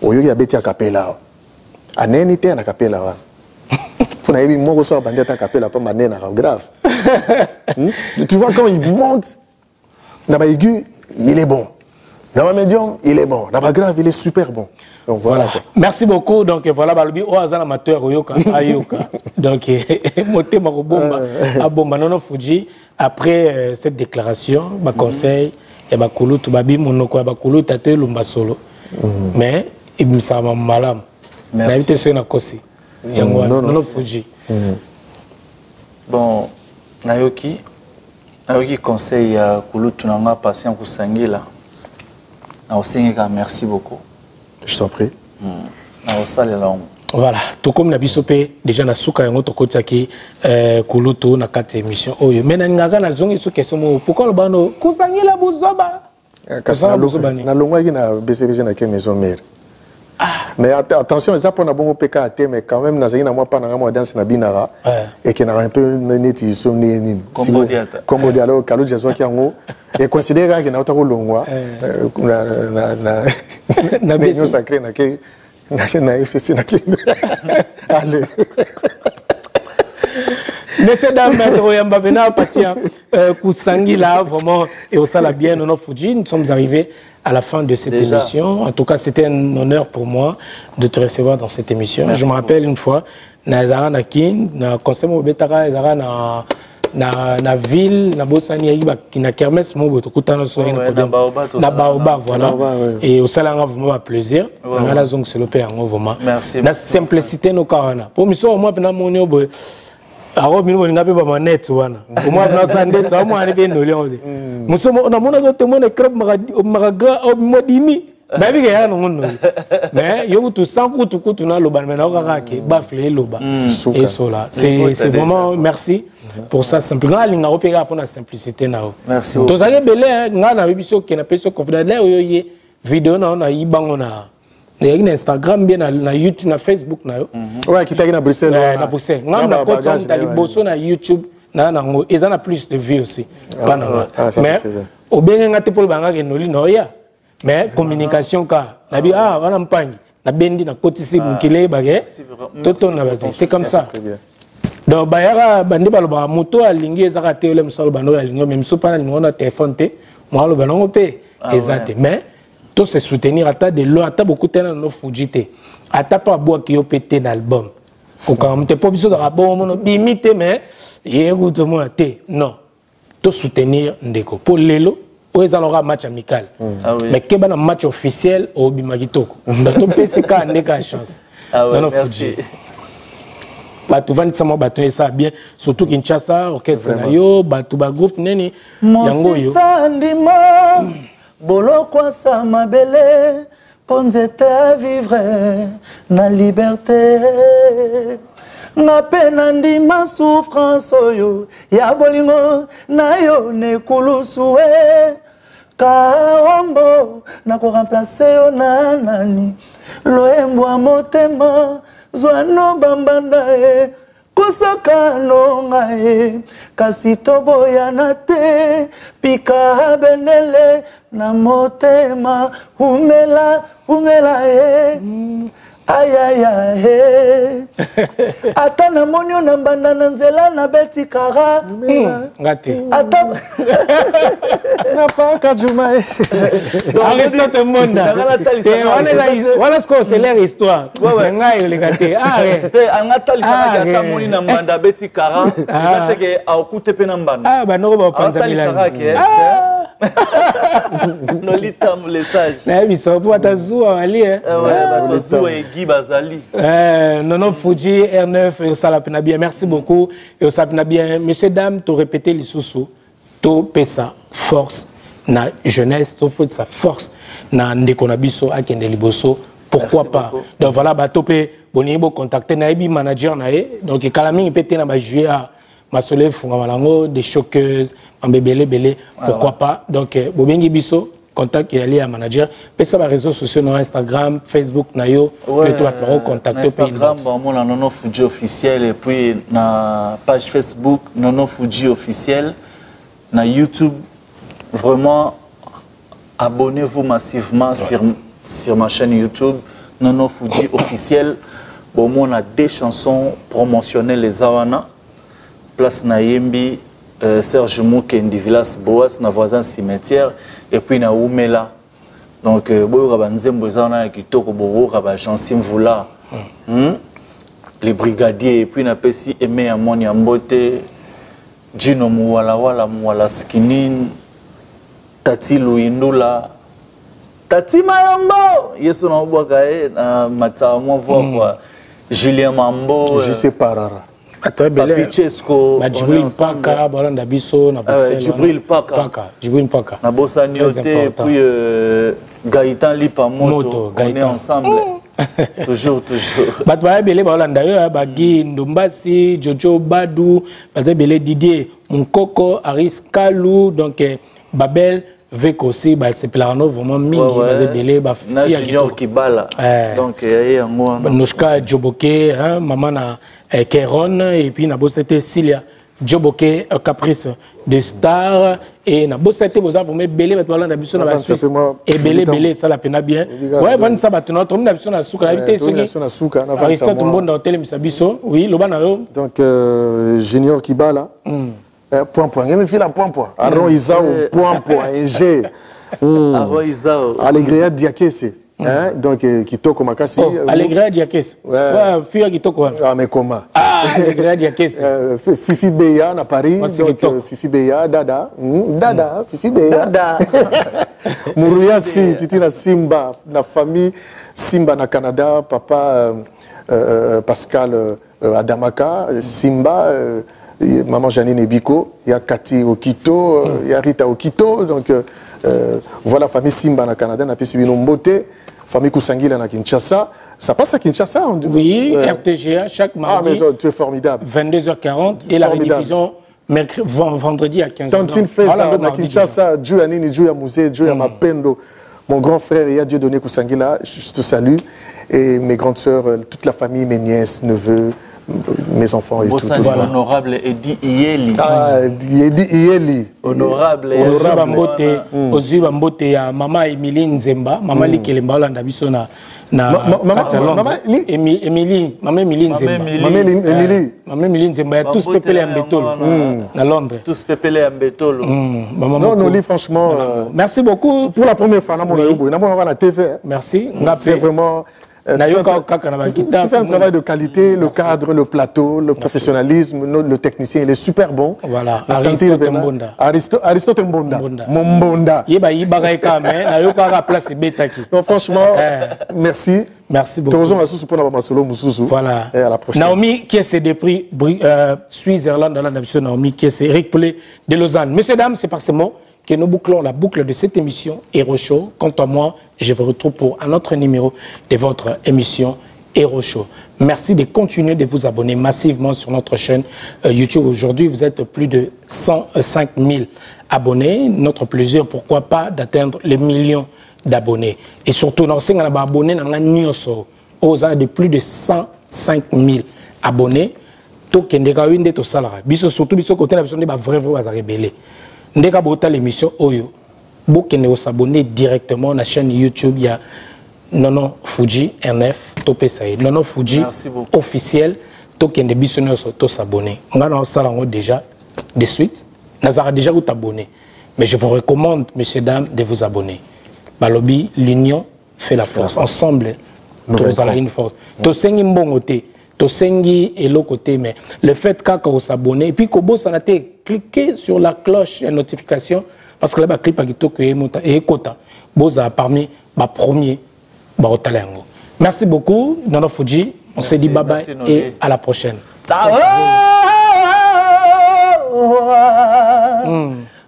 oyoki abeti akapela aneni te na kapela wana mpo nayebi moko so abandi ata kapela mpo manenaka grave hmm? tu vois quand il monte na baaigu il est bon dans ma médium, il est bon. Dans ma grave, il est super bon. Donc voilà. voilà. Merci beaucoup. Donc voilà, balobi o azana amateur oyoka ayoka. Donc moté makobomba abomba nono Fuji après euh, cette déclaration, ba conseil et ba kulutu babi monoko ba kulutu ate lumba solo. Mais ibimsa malam. Na invité sur na kosi. Yango nono Fuji. Bon, nayoki nayoki conseil ya kulutu nanga patient kusangila. naosengeka merci beaucoup. Je t'en prie. Naosalela yango. Voilà tokomi na biso mpe déjà na suka yango tokotiaki euh, kulutu na kati ya émission oyo. Me nalingaka nazongi so question moko. Pourkui olobano kozangela buzoba. Kasi nalongwaki na bcbg nake maison mare mais attention eza mpona bongo mpe kaka te mais quand même nazalaki na mwa mpa nanga mwa danse na binaka ekenaka mpe neti so ndenge nini komodi alors kaluji azwaki yango econsidere kaka ke nauta kolongwa na union sacré nake na fc nake ale Messieurs, dames, maître Oyamba Bena, patient Koussangila, vraiment, et au Sala bien, non, Fuji, nous sommes arrivés à la fin de cette Déjà. émission. En tout cas, c'était un honneur pour moi de te recevoir dans cette émission. Merci Je me rappelle beaucoup. une fois, na Nakin, na conseil Mobetara, Ezara na na na ville na bosani ya ba na kermesse mo boto kutana so na podium na baoba voilà et au salanga vraiment ba plaisir na la zong c'est le père vraiment na simplicité no kawana pour miso moi pena monio boy bolinga mpe wana omwa mpe yango te makagra yo kutu naloba me nao kaka ke bafle eloba esola c'est vraiment merci pour ça simple. Nga alingako mpe kaka mpona simplicité na yo. Tozalaki ebele nga nayebi so okende mpe so confident. Le oyo ye video na yo nayibango na eyaki na instagram mpe na, na youtube na facebook na yo. Oyo akitaki na bruxelles na bruxelles. Ngai na koti amuta liboso na youtube na nango eza na plus de vie aussi. Mpa na. nga mais obenge nga te mpo lobanga kenoli na oya mais communication ka. Nabi ah wana mpangi. Nabendi nakotisi mokili eyebake totona bato c'est comme ça. donc bayaka bandi balobaka moto alingi ezaka te ole mosu aloba ndo oyo alingi me mosu mpana alingi na telefone te. Mo aloba nango mpe. Eza te. Mais to se soutenir. Ata de lo ata bokutana no fuji te. Ata mpo abwaki yo mpe te na album kokanga te mpo biso kaka bongomono bimi te mais ye kutu mona te non. To soutenir ndeko. Mpo lelo oyo eza loka match amical. Mais keba na match officiel obima kitoko donc topesi kaka ndeka ya chance. Nano fuji bato vandisa mwa bato esala bien. Surtout kinshasa orchestre na yo bato bagroupe neni yango oyo bolokwasa mabele mpo nzete ya vivre na liberté. Nga mpe na ndima souffrance oyo ya bolingo na yo nekulusu e kaombo nakoremplace yo na nani. Loyembo ya motema zwano bambanda e kosakano ngai kasi toboyana te. Pika benele na motema umela umela ye ayaya he ata namoni yo na mbanda na nzela nabeti kara. Nga te ata napaka juma aristote monda wana sikoyo leur histoire. Ngai oleka te. Te anga talisanaki ata moni na mbanda abeti kara. Eza teke akute mpe na mbanda. Bandoko bapanzamilani nolitambo lesage nayebisa mpo ata zuwa wali bato zuwa egi bazali. Nono fuji r9 eosala mpena bien merci beaucoup. Eosala mpena bien monsieur dame torépéte lisusu topesa force na jeunesse tofotisa force na ndeko na biso akende liboso. Pourquoi Merci pas? beaucoup. donc voilà bato mpe bolingi bocontacte nayebi manager na ye donc mingi mpe te na bajuillet a masolo efungama nango des choqueuses mambo ebele ebele pourquoi pas? Donc eh, bobengi biso contact eyali ya manager pesa baréseaux sociaux na instagram facebook na yo mpe to bato bakocontacte mpe Instagram, bon, mon Nono Fuji officiel et puis na page Facebook Nono Fuji officiel, na YouTube. Vraiment, abonnez-vous massivement sur, sur ma chaîne YouTube Nono Fuji officiel. Bon, on a des chansons promotionnelles les Awana. Place Nayembi, euh, Serge Moukendi, Villas Boas, na voisin cimetière et puis na Oumela. donc euh, boyoka banzembo eza wana ya kitoko bokoka bagensi mvula hmm? les brigadiers et puis napesi eme ya moni ya mbote jino muwalawala muwala skinin tati luindula tati mayombo yesu naobwaka ye na mataka mwa kwa julien mambo parara. Bajibril mpaka balanda biso na Djibril mpaka nabosani yo te puis euh, gaïtan ensemble. Toujours toujours. Bato baya ebele baolanda yo ya bagi ndombasi jojo badu baza ebele didier aris kalu donc eh, babel vek aussi basepelaka no vraiment mingi baza ebele na bafia junior kitoko kibala Eh. donc yaye yango wana noshka joboke hein, mama na eh, keron et puis nabosa te silia joboke euh, caprice de star et nabosa te boza vraiment ebele bato balanda biso na Avant, basuisse ça fait moi, ebele huit ans. ebele esala pena bien ouais vandisa bato na tomona biso na suka nayebi te tomoni na biso na suka, na vandisa aristote mwa. mbonda otelemisa biso oui loba na Donc, euh, Junior Kibala, euh, point point. Il me fait la point point. Aaron Isao, point point. NG. Mm. aro izao Allegria Diakese. Hein? Donc, euh, Kitoko Makasi. oh, euh, alegria diakese Ouais. ya kitoko wana Ah, mais comment? Ah diakese Euh, Fifi Beya à Paris. Donc, Kitoko. euh, Fifi Beya, Dada. Mm, Dada, Fifi Beya. dada Muruyasi, Titi na Simba, na famille Simba na Canada, papa euh, Pascal euh, Adamaka, Simba, euh, maman Janine Ebiko, il y a Cathy Okito, il y a Rita Okito, donc voilà famille Simba na Canada, na Pesi Mbote, famille Kusangila na Kinshasa. Ça passe à Kinshasa on dit oui rtga chaque Ah, mardi mais toi, tu es formidable. 22h40 et la rediffusion mercredi, vendredi à 15h. Tantine Feza, na Kinshasa, Dieu Anini, Dieu Amuse, Dieu Mapendo, mon grand frère, il y a Dieu donné Kusangila, je te salue. Et mes grandes sœurs, toute la famille, mes nièces, neveux, mes enfants et tout. honorable edi iyeli. Ah, Yedi Ieli. honorable honorable. Bambote ozwi bambote ya mama emili nzemba. Mama likelemba olanda biso na na Ma- ma- mama- kati ya ma- Londres. mama li- Emi- emili mama emili nzemba. Emili. Mamé Lim- Eh, Emily. mama emili nzemba ya tous ya na mbetolo. na londres. Tous pepele ya mbetolo. Mm, mama Non, non, lui, franchement, merci beaucoup. pour la première fois, on a la TV. hein. merci. C'est vraiment. Euh, fais yoka un- travail de qualité, le cadre, le plateau, le professionnalisme, le technicien, il est super bon. Voilà, Aristote. Mbonda. Aristo- Aristote Mbonda. Mbonda. Non, franchement, Eh. merci. merci beaucoup. Voilà. Et à la prochaine. Naomi Kiese des prix euh, Suisse-Irlande dans la nation Naomi Kiese, Eric Poulet de Lausanne. Messieurs, dames, c'est par ces mots que nous bouclons la boucle de cette émission Hero Show. Quant à moi, je vous retrouve pour un autre numéro de votre émission Hero Show. Merci de continuer de vous abonner massivement sur notre chaîne euh, YouTube. Aujourd'hui, vous êtes plus de 105 000 abonnés. Notre plaisir, pourquoi pas, d'atteindre les millions d'abonnés. Et surtout, nous avons abonnés dans la aux de plus de 105 000 abonnés tokendeka oyo nde tosalaka biso surtout bavrai vrai bazalaka ebele ndeka botala émission oyo. Bokende kosabone directement na chaîne youtube ya nono fuji nf topesa ye nono fuji officiel tokende biso nyonso tosabone ngai naosala yango déjà de suite. Nazalaka déjà kotabone mais je vous recommande messieurs dames de vous abonner. Balobi l'union fait la force. Ensemble Nous tozala vaincrons. une force. Tosengi mbongo te tosengi eloko te mais le fait kaka kosabone et puis kobosana te cliquez sur la cloche ya notification parce que baclip ya kitoko eyemota- eyekota bozala parmi baotala yango merci beaucoup nono fuji. On se dit bye bye merci, et à la prochaine.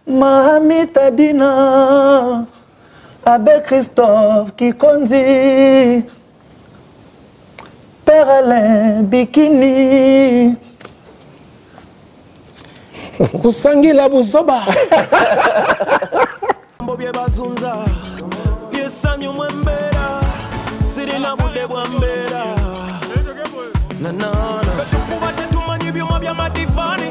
Mahami Tadina Abbé Christophe Kikonzi Père Alain Bikini kosangela bozoba mbobye bazunza byesanyu mwembera sirina budde bwa mbeera nanana tetukuba tetumanyi byuma bya madivana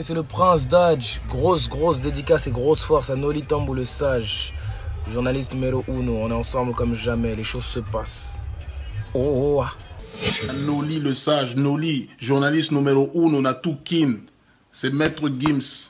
C'est le prince d'Adj. Grosse, grosse dédicace et grosse force à Noli Tambou le sage. Journaliste numéro uno, on est ensemble comme jamais, les choses se passent. Oh, oh. Ah. Noli le sage, Noli, journaliste numéro uno, on a tout kin. C'est Maître Gims.